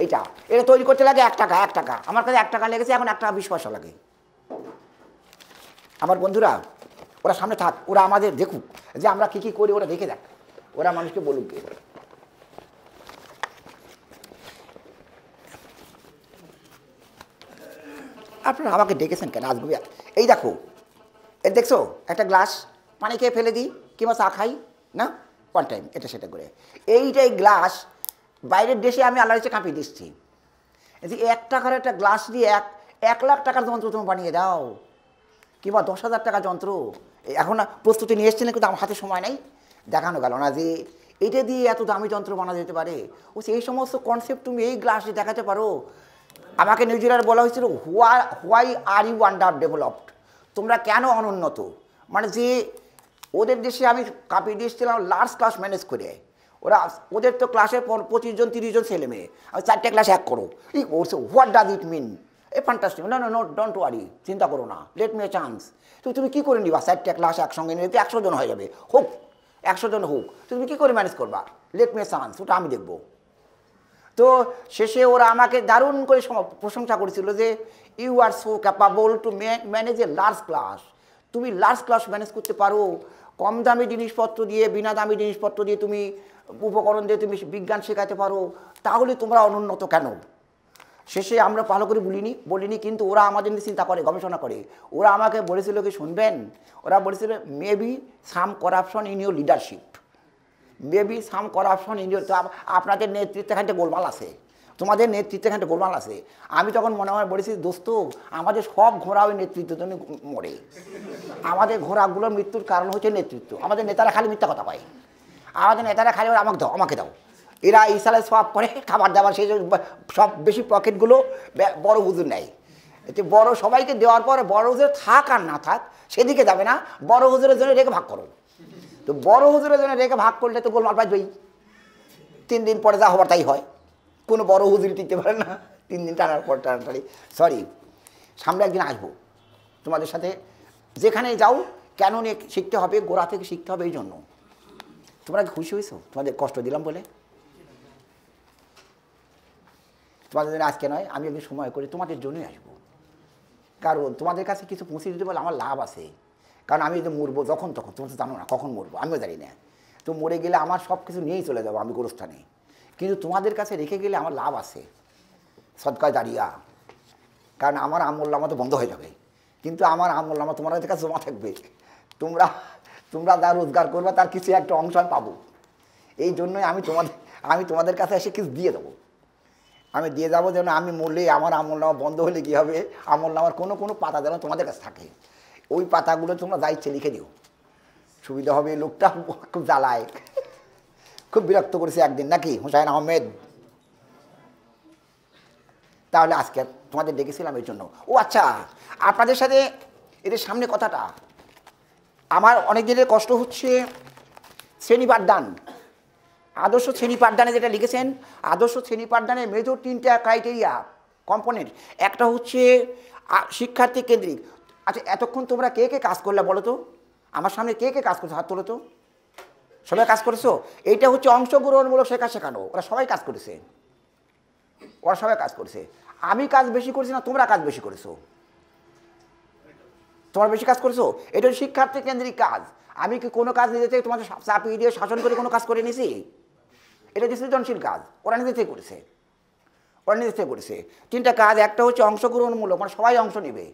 এইটা। এটা তৈরি করতে লাগে এক টাকা এক টাকা। আমার কাছে এক টাকা লেগেছে, এখন এক টাকা বিশ পয়সা লাগে। আমার বন্ধুরা, ওরা সামনে থাক, ওরা আমাদের দেখুক যে আমরা কী কী করি, ওরা দেখে দেখ ওরা মানুষকে বলুক। আপনারা আমাকে ডেকেছেন কেন? আসব এই দেখো, এই দেখছ, একটা গ্লাস পানি খেয়ে ফেলে দিই, কিংবা চা খাই, না? ওয়ান টাইম এটা সেটা করে। এইটাই গ্লাস বাইরের দেশে আমি আল্লাহ হচ্ছে কাঁপিয়ে দিচ্ছি। যে এক টাকার একটা গ্লাস দিয়ে এক এক লাখ টাকার যন্ত্র তুমি বানিয়ে দাও। কিংবা দশ হাজার টাকা যন্ত্র। এখন প্রস্তুতি নিয়ে এসছেন, কিন্তু আমার হাতে সময় নেই। দেখানো গেল না যে এটা দিয়ে এত দামি যন্ত্র বানা যেতে পারে। ও এই সমস্ত কনসেপ্ট তুমি এই গ্লাসে দেখাতে পারো। আমাকে নিউজিল্যান্ড বলা হয়েছিল হোয়া why are you underdeveloped তোমরা কেন অনুন্নত? মানে যে ওদের দেশে আমি কাপিয়ে দিয়েছিলাম লার্জ ক্লাস ম্যানেজ করে। ওরা ওদের তো ক্লাসে পঁচিশ জন, তিরিশ জন ছেলে মেয়ে। আমি চারটে ক্লাস এক করো। ই বলছে what does it mean a fantastic না নো ডোন্ট ওয়ারি চিন্তা করো না। লেট মি এ চান্স তো তুমি কী করে নিবা? চারটে ক্লাস একসঙ্গে নিলে তো একশো জন হয়ে যাবে। হোক, একশো জন হোক। তুমি কী করে ম্যানেজ করবা? লেট মি এ চান্স ওটা আমি দেখব। তো শেষে ওরা আমাকে দারুণ করে প্রশংসা করেছিল যে you are so capable to manage a large class তুমি লার্জ ক্লাস ম্যানেজ করতে পারো। কম দামি জিনিসপত্র দিয়ে, বিনা দামি জিনিসপত্র দিয়ে তুমি উপকরণ দিয়ে তুমি বিজ্ঞান শেখাতে পারো, তাহলে তোমরা অনুন্নত কেন? শেষে আমরা ভালো করে বলিনি বলিনি কিন্তু ওরা আমাদের নিয়ে চিন্তা করে, গবেষণা করে। ওরা আমাকে বলেছিল কি, শুনবেন? ওরা বলেছিল maybe some corruption in your leadership maybe some corruption in your আপনাদের নেতৃত্বে খানটা গোলমাল আছে। তোমাদের নেতৃত্বে খানটা গোলমাল আছে। আমি তখন মনে হয় বলেছি, দোস্ত, আমাদের সব ঘোড়া ওই নেতৃত্বের জন্য মরে। আমাদের ঘোড়াগুলোর মৃত্যুর কারণ হচ্ছে নেতৃত্ব। আমাদের নেতারা খালি মিথ্যা কথা পায় আমাদের নেতারা খালি আমাকে দাও আমাকে দাও। এরা ইসালে সব করে, খাবার দাবার, সেই সব বেশি পকেটগুলো বড় হুজুর নেয়। এতে বড় সবাইকে দেওয়ার পর বড় হুজুর থাক আর না থাক, সেদিকে যাবে না। বড় হুজুরের জন্য রেখে ভাগ করো। তো বড় হুজুরের জন্য রেখে ভাগ করলে তো গোলমাল বাজবেই তিন দিন পরে যা হবার তাই হয়। কোনো বড় হুজুর টিকতে পারে না। তিন দিন টানার পর টানাটানি। সরি সামনে একদিন আসব। তোমাদের সাথে যেখানে যাও, কেন শিখতে হবে, গোড়া থেকে শিখতে হবে এই জন্য। তোমরা খুশি হয়েছো? তোমাদের কষ্ট দিলাম বলে? তোমাদের আজকে নয়, আমি একদিন সময় করে তোমাদের জন্যই আসব। কারণ তোমাদের কাছে কিছু পৌঁছে দিতে বলে আমার লাভ আছে। কারণ আমি যদি মরবো যখন তখন, তোমরা তো জানো না কখন মরবো, আমিও জানি না। তো মরে গেলে আমার সব কিছু নিয়েই চলে যাব আমি গোরস্থানে। কিন্তু তোমাদের কাছে রেখে গেলে আমার লাভ আছে। সদকায় দাঁড়িয়া। কারণ আমার আমল্লামা তো বন্ধ হয়ে যাবে। কিন্তু আমার আমল্লামা তোমাদের কাছে জমা থাকবে। তোমরা তোমরা যা রোজগার করবে, তার কিছু একটা অংশ আমি পাবো। এই জন্যই আমি তোমাদের আমি তোমাদের কাছে এসে কিছু দিয়ে দেবো। আমি দিয়ে যাব যেন আমি মরলে আমার আমল নামা বন্ধ হলে কী হবে? আমল নামার কোনো কোনো পাতা যেন তোমাদের কাছে থাকে। ওই পাতাগুলো তোমরা যা ইচ্ছে লিখে দিও। সুবিধা হবে লোকটা খুব জ্বালায় খুব বিরক্ত করেছে একদিন নাকি হুসাইন আহমেদ। তাহলে আজকে তোমাদের ডেকেছিলাম এই জন্য। ও আচ্ছা আপনাদের সাথে এদের সামনে কথাটা। আমার অনেক দিনের কষ্ট হচ্ছে শ্রেণি পাঠদান। আদর্শ শ্রেণি পাঠদানে যেটা লিখেছেন, আদর্শ শ্রেণি পাঠদানের মেজর তিনটা ক্রাইটেরিয়া কম্পোনেন্ট একটা হচ্ছে শিক্ষার্থী কেন্দ্রিক। আচ্ছা এতক্ষণ তোমরা কে কে কাজ করলে বলো তো? আমার সামনে কে কে কাজ করছ? হাত তোলো তো। সবাই কাজ করেছ? এইটা হচ্ছে অংশগ্রহণমূলক শেখা শেখানো। ওরা সবাই কাজ করেছে। ওরা সবাই কাজ করেছে। আমি কাজ বেশি করেছি না, তোমরা কাজ বেশি করেছ। তোমরা বেশি কাজ করেছ? এটা শিক্ষার্থী কেন্দ্রিক কাজ। আমি কি কোনো কাজ নিজে থেকে তোমাদের চাপিয়ে দিয়ে শাসন করে কোনো কাজ করে নিয়েছি এটা হচ্ছে সৃজনশীল কাজ। ওরা নিজে থেকে করেছে। ওরা নিজে থেকে করেছে। তিনটা কাজ, একটা হচ্ছে অংশগ্রহণমূলক মানে সবাই অংশ নেবে।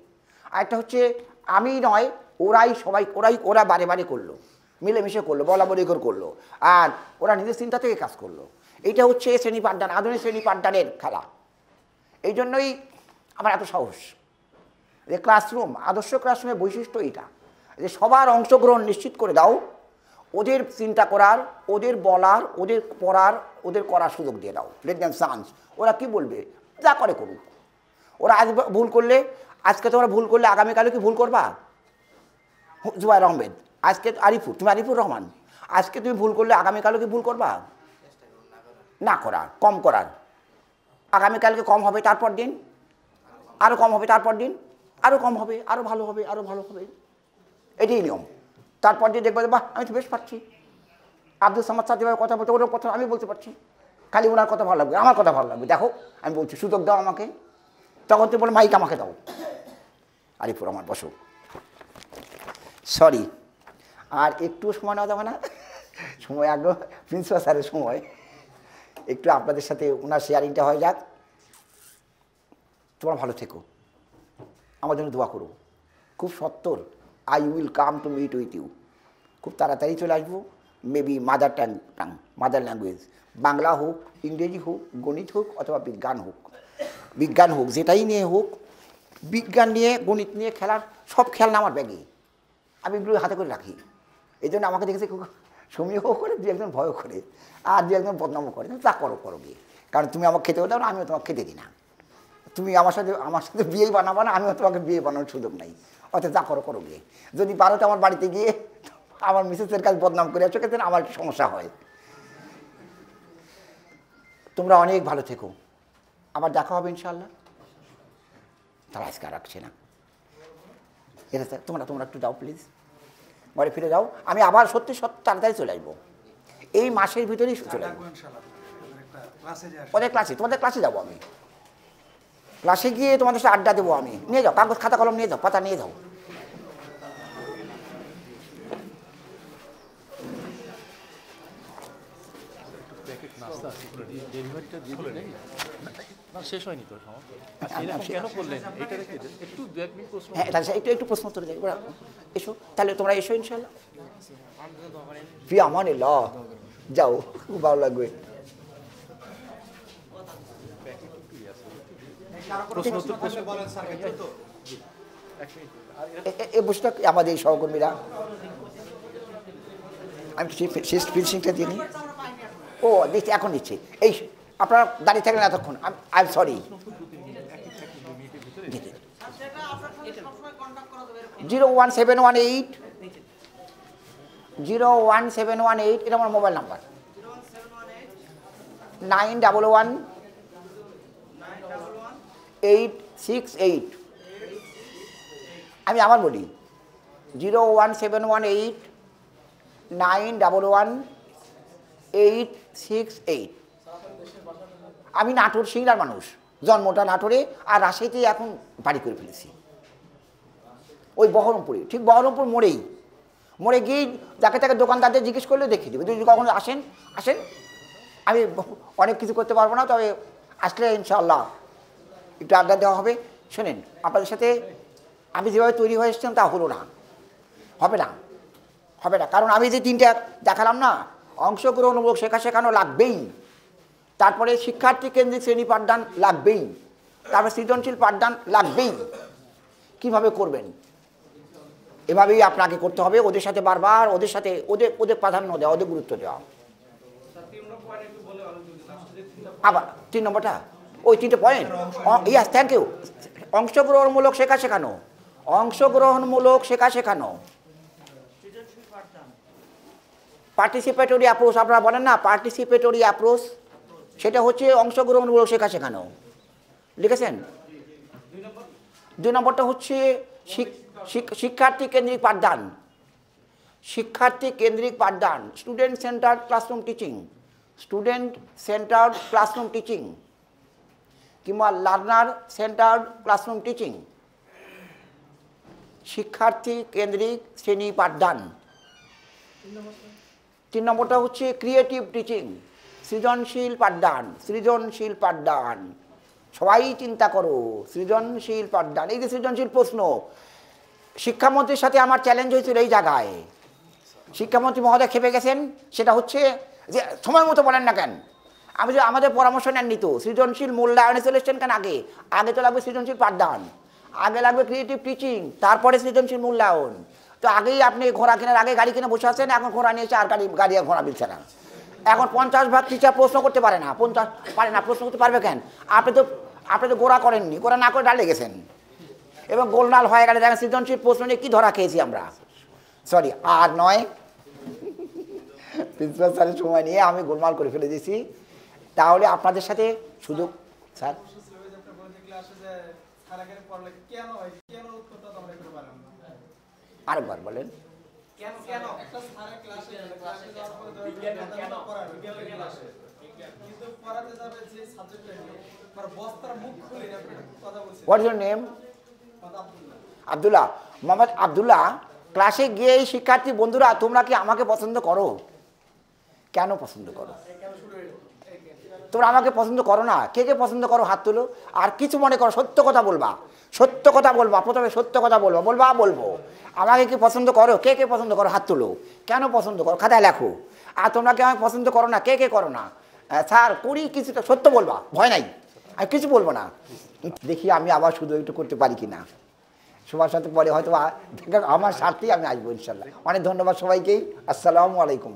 আর একটা হচ্ছে, আমি নয়, ওরাই সবাই, ওরাই, ওরা বারে বারে করল। মিলেমিশে করল, বলা বলি করে করল। আর ওরা নিজের চিন্তা থেকে কাজ করল। এইটা হচ্ছে শ্রেণি পাঠদান, আধুনিক শ্রেণি পাঠদানের খেলা। এই জন্যই আমার এত সাহস। যে ক্লাসরুম আদর্শ ক্লাসরুমের বৈশিষ্ট্য এইটা, যে সবার অংশগ্রহণ নিশ্চিত করে দাও, ওদের চিন্তা করার, ওদের বলার, ওদের পড়ার, ওদের করার সুযোগ দিয়ে দাও লেট দ্যাম চান্স ওরা কি বলবে? যা করে করুক। ওরা আজ ভুল করলে, আজকে তোমরা ভুল করলে আগামীকালে কি ভুল করবা? জুবাইর আহমেদ, আজকে আরিফুর, তুমি আরিফুর রহমান, আজকে তুমি ভুল করলে আগামীকালও কি ভুল করবা? না করার, কম করার। আগামীকালকে কম হবে তারপর দিন? আরও কম হবে তারপর দিন? আরও কম হবে আরও ভালো হবে আরও ভালো হবে। এটাই নিয়ম। তারপর দিয়ে দেখবে বাহ, আমি তো বেশ পাচ্ছি আব্দুল সামাদ সাথে কথা বলতে ওরও কথা আমি বলতে পারছি। খালি ওনার কথা ভালো লাগবে, আমার কথা ভালো লাগবে। দেখো, আমি বলছি, সুযোগ দাও আমাকে। তখন তুমি বলে, মাইক আমাকে দাও। আরিফুর আমার বসো। সরি আর একটু সময় নেওয়া যাবে না? সময় আগ্রহ প্রিন্সিপাল স্যারের সময়। একটু আপনাদের সাথে ওনার শেয়ারিংটা হয়ে যাক। তোমরা ভালো থেকো। আমার জন্য দোয়া করো। খুব সত্তর। I will come to meet with you খুব তাড়াতাড়ি চলে আসব। Maybe mother tongue tongue mother language Bangla হোক, ইংরেজি হোক, গণিত হোক, অথবা বিজ্ঞান হোক। বিজ্ঞান হোক, যেটাই নিয়ে হোক, বিজ্ঞান নিয়ে, গণিত নিয়ে খেলার সব খেলনা আমার ব্যাগে। আমি এগুলো হাতে করে রাখি। এই জন্য আমাকে দেখেছে খুব সমীহও করে, দু একজন ভয়ও করে, আর দু একজন বদনামও করে। তা করো করো গিয়ে। কারণ তুমি আমাকে খেতে দাও আমিও তোমাকে খেতে দিই না। তুমি আমার সাথে আমার সাথে বিয়েই বানাবো না আমিও তোমাকে বিয়ে বানানোর সুযোগ নাই। অর্থাৎ যা করো করো গিয়ে। যদি পারো তো আমার বাড়িতে গিয়ে আমার মিসেসের কাছে বদনাম করে আসো ক্ষেত্রে আমার একটু সমস্যা হয়। তোমরা অনেক ভালো থেকো। আবার দেখা হবে ইনশাল্লাহ তারা আজকে রাখছে না। এটা স্যার তোমরা তোমরা একটু যাও প্লিজ। ঘরে ফিরে যাও। আমি আবার সত্যি সত্যি তাড়াতাড়ি চলে আসব। এই মাসের ভিতরেই চলে আসব। ওদের ক্লাসে তোমাদের ক্লাসে যাব আমি। ক্লাসে গিয়ে তোমাদের সাথে আড্ডা দেবো আমি। নিয়ে যাও কাগজ খাতা কলম নিয়ে যাও পাতা নিয়ে যাও। না শেষ হয়নি তো সময়। আচ্ছা এরকম কেন করলেন? এটা রেখে দেন। একটু দু এক মিনিট প্রশ্ন হ্যাঁ তাহলে একটু একটু প্রশ্ন উত্তর যাই ওরা এসো। তাহলে তোমরা এসো ইনশাল্লাহ ফি যাও খুব ভালো লাগবে। প্রশ্ন উত্তর প্রশ্ন এ- এ- এ বসে থাক আমাদের এই সহকর্মীরা। আমি শেষ- শেষ ফিনিশিংটা দিয়ে নিই। ও দিচ্ছি এখন দিচ্ছি। এই আপনারা দাঁড়িয়ে থাকলেন এতক্ষণ। I am sorry. Zero one seven one eight. Zero one seven one eight এটা আমার mobile number. Nine double one eight six eight আমি আবার বলি zero one seven one eight nine double one eight six eight আমি নাটোর শিলার মানুষ, জন্মটা নাটোরে আর রাজশাহীতে এখন বাড়ি করে ফেলেছি। ওই বহরমপুরে, ঠিক বহরমপুর মোড়েই। মোড়ে গিয়ে যাকে তাকে দোকানদারদের জিজ্ঞেস করলে দেখিয়ে দেবে। যদি কখনো আসেন আসেন। আমি অনেক কিছু করতে পারব না, তবে আসলে ইনশাল্লাহ একটু আড্ডা দেওয়া হবে। শোনেন, আপনাদের সাথে আমি যেভাবে তৈরি হয়ে এসেছিলাম তা হলো না। হবে না। হবে না। কারণ আমি যে তিনটা দেখালাম না অংশগ্রহণমূলক শেখা শেখানো লাগবেই। তারপরে শিক্ষার্থী কেন্দ্রিক শ্রেণি পাঠদান লাগবেই। তারপরে সৃজনশীল পাঠদান লাগবেই। কীভাবে করবেন? এভাবেই আপনাকে করতে হবে। ওদের সাথে বারবার, ওদের সাথে, ওদের ওদের প্রাধান্য দেওয়া, ওদের গুরুত্ব দেওয়া। আবার, তিন নম্বরটা? ওই তিনটে পয়েন্ট ইয়াস থ্যাংক ইউ অংশগ্রহণমূলক শেখা শেখানো। অংশগ্রহণমূলক শেখা শেখানো। পার্টিসিপেটরি অ্যাপ্রোচ আপনারা বলেন না পার্টিসিপেটরি অ্যাপ্রোচ সেটা হচ্ছে অংশগ্রহণমূলক শেখা শেখানো। লিখেছেন? দুই নম্বরটা হচ্ছে শিক- শিক- শিক্ষার্থী কেন্দ্রিক পাঠদান। শিক্ষার্থী কেন্দ্রিক পাঠদান student centre classroom teaching student centre classroom teaching কিংবা লার্নার সেন্টার ক্লাসরুম টিচিং। শিক্ষার্থী কেন্দ্রিক শ্রেণি পাঠদান। তিন নম্বরটা হচ্ছে ক্রিয়েটিভ টিচিং সৃজনশীল পাঠদান সৃজনশীল পাঠদান। সবাই চিন্তা করো, সৃজনশীল পাঠদান। এই যে সৃজনশীল প্রশ্ন, শিক্ষামন্ত্রীর সাথে আমার চ্যালেঞ্জ হয়েছিল এই জায়গায়। শিক্ষামন্ত্রী মহোদয় খেপে গেছেন, সেটা হচ্ছে যে, সময় মতো বলেন না কেন? আমি যে আমাদের পরামর্শ নেননি তো, সৃজনশীল মূল্যায়নে চলে এসছেন কেন আগে? আগে তো লাগবে সৃজনশীল পাঠদান, আগে লাগবে ক্রিয়েটিভ টিচিং তারপরে সৃজনশীল মূল্যায়ন। তো আগেই আপনি ঘোড়া কেনার আগে গাড়ি কিনে বসে আছেন, এখন ঘোড়া নিয়েছে আর গাড়ি গাড়ি আর ঘোড়া মিলছে না। এখন পঞ্চাশ ভাগ টিচার প্রশ্ন করতে পারে না, পঞ্চাশ, পারে না, প্রশ্ন করতে পারবে কেন? আপনি তো আপনি তো গোড়া করেননি গোড়া না করে ডালে গেছেন। এবং গোলমাল হয়ে গেলে দেখেন সৃজনশীল প্রশ্ন নিয়ে কী ধরা খেয়েছি আমরা। সরি আর নয় প্রিন্সিপাল স্যারের সময় নিয়ে আমি গোলমাল করে ফেলে দিয়েছি। তাহলে আপনাদের সাথে শুধু স্যার। আরেকবার বলেন। What name Abdullah. Mohammad Abdullah ক্লাসে গিয়ে এই শিক্ষার্থী বন্ধুরা, তোমরা কি আমাকে পছন্দ করো? কেন পছন্দ করো? তোমরা আমাকে পছন্দ করো না। কে কে পছন্দ করো হাত তুলো। আর কিছু মনে করো, সত্য কথা বলবা। সত্য কথা বলবা, প্রথমে সত্য কথা বলবা। বলবা, বলব। আমাকে কি পছন্দ করো? কে কে পছন্দ করো? হাত তুলো। কেন পছন্দ করো? খাতায় লেখো। আর তোমরা কি আমাকে পছন্দ করো না? কে কে করো না? স্যার করি কিছুটা সত্য বলবা। ভয় নাই। আর কিছু বলব না। দেখি আমি আবার শুধু একটু করতে পারি কি না সবার সাথে পরে হয়তো আমার স্বার্থেই আমি আসব ইনশাল্লাহ। অনেক ধন্যবাদ সবাইকেই আসসালামু আলাইকুম।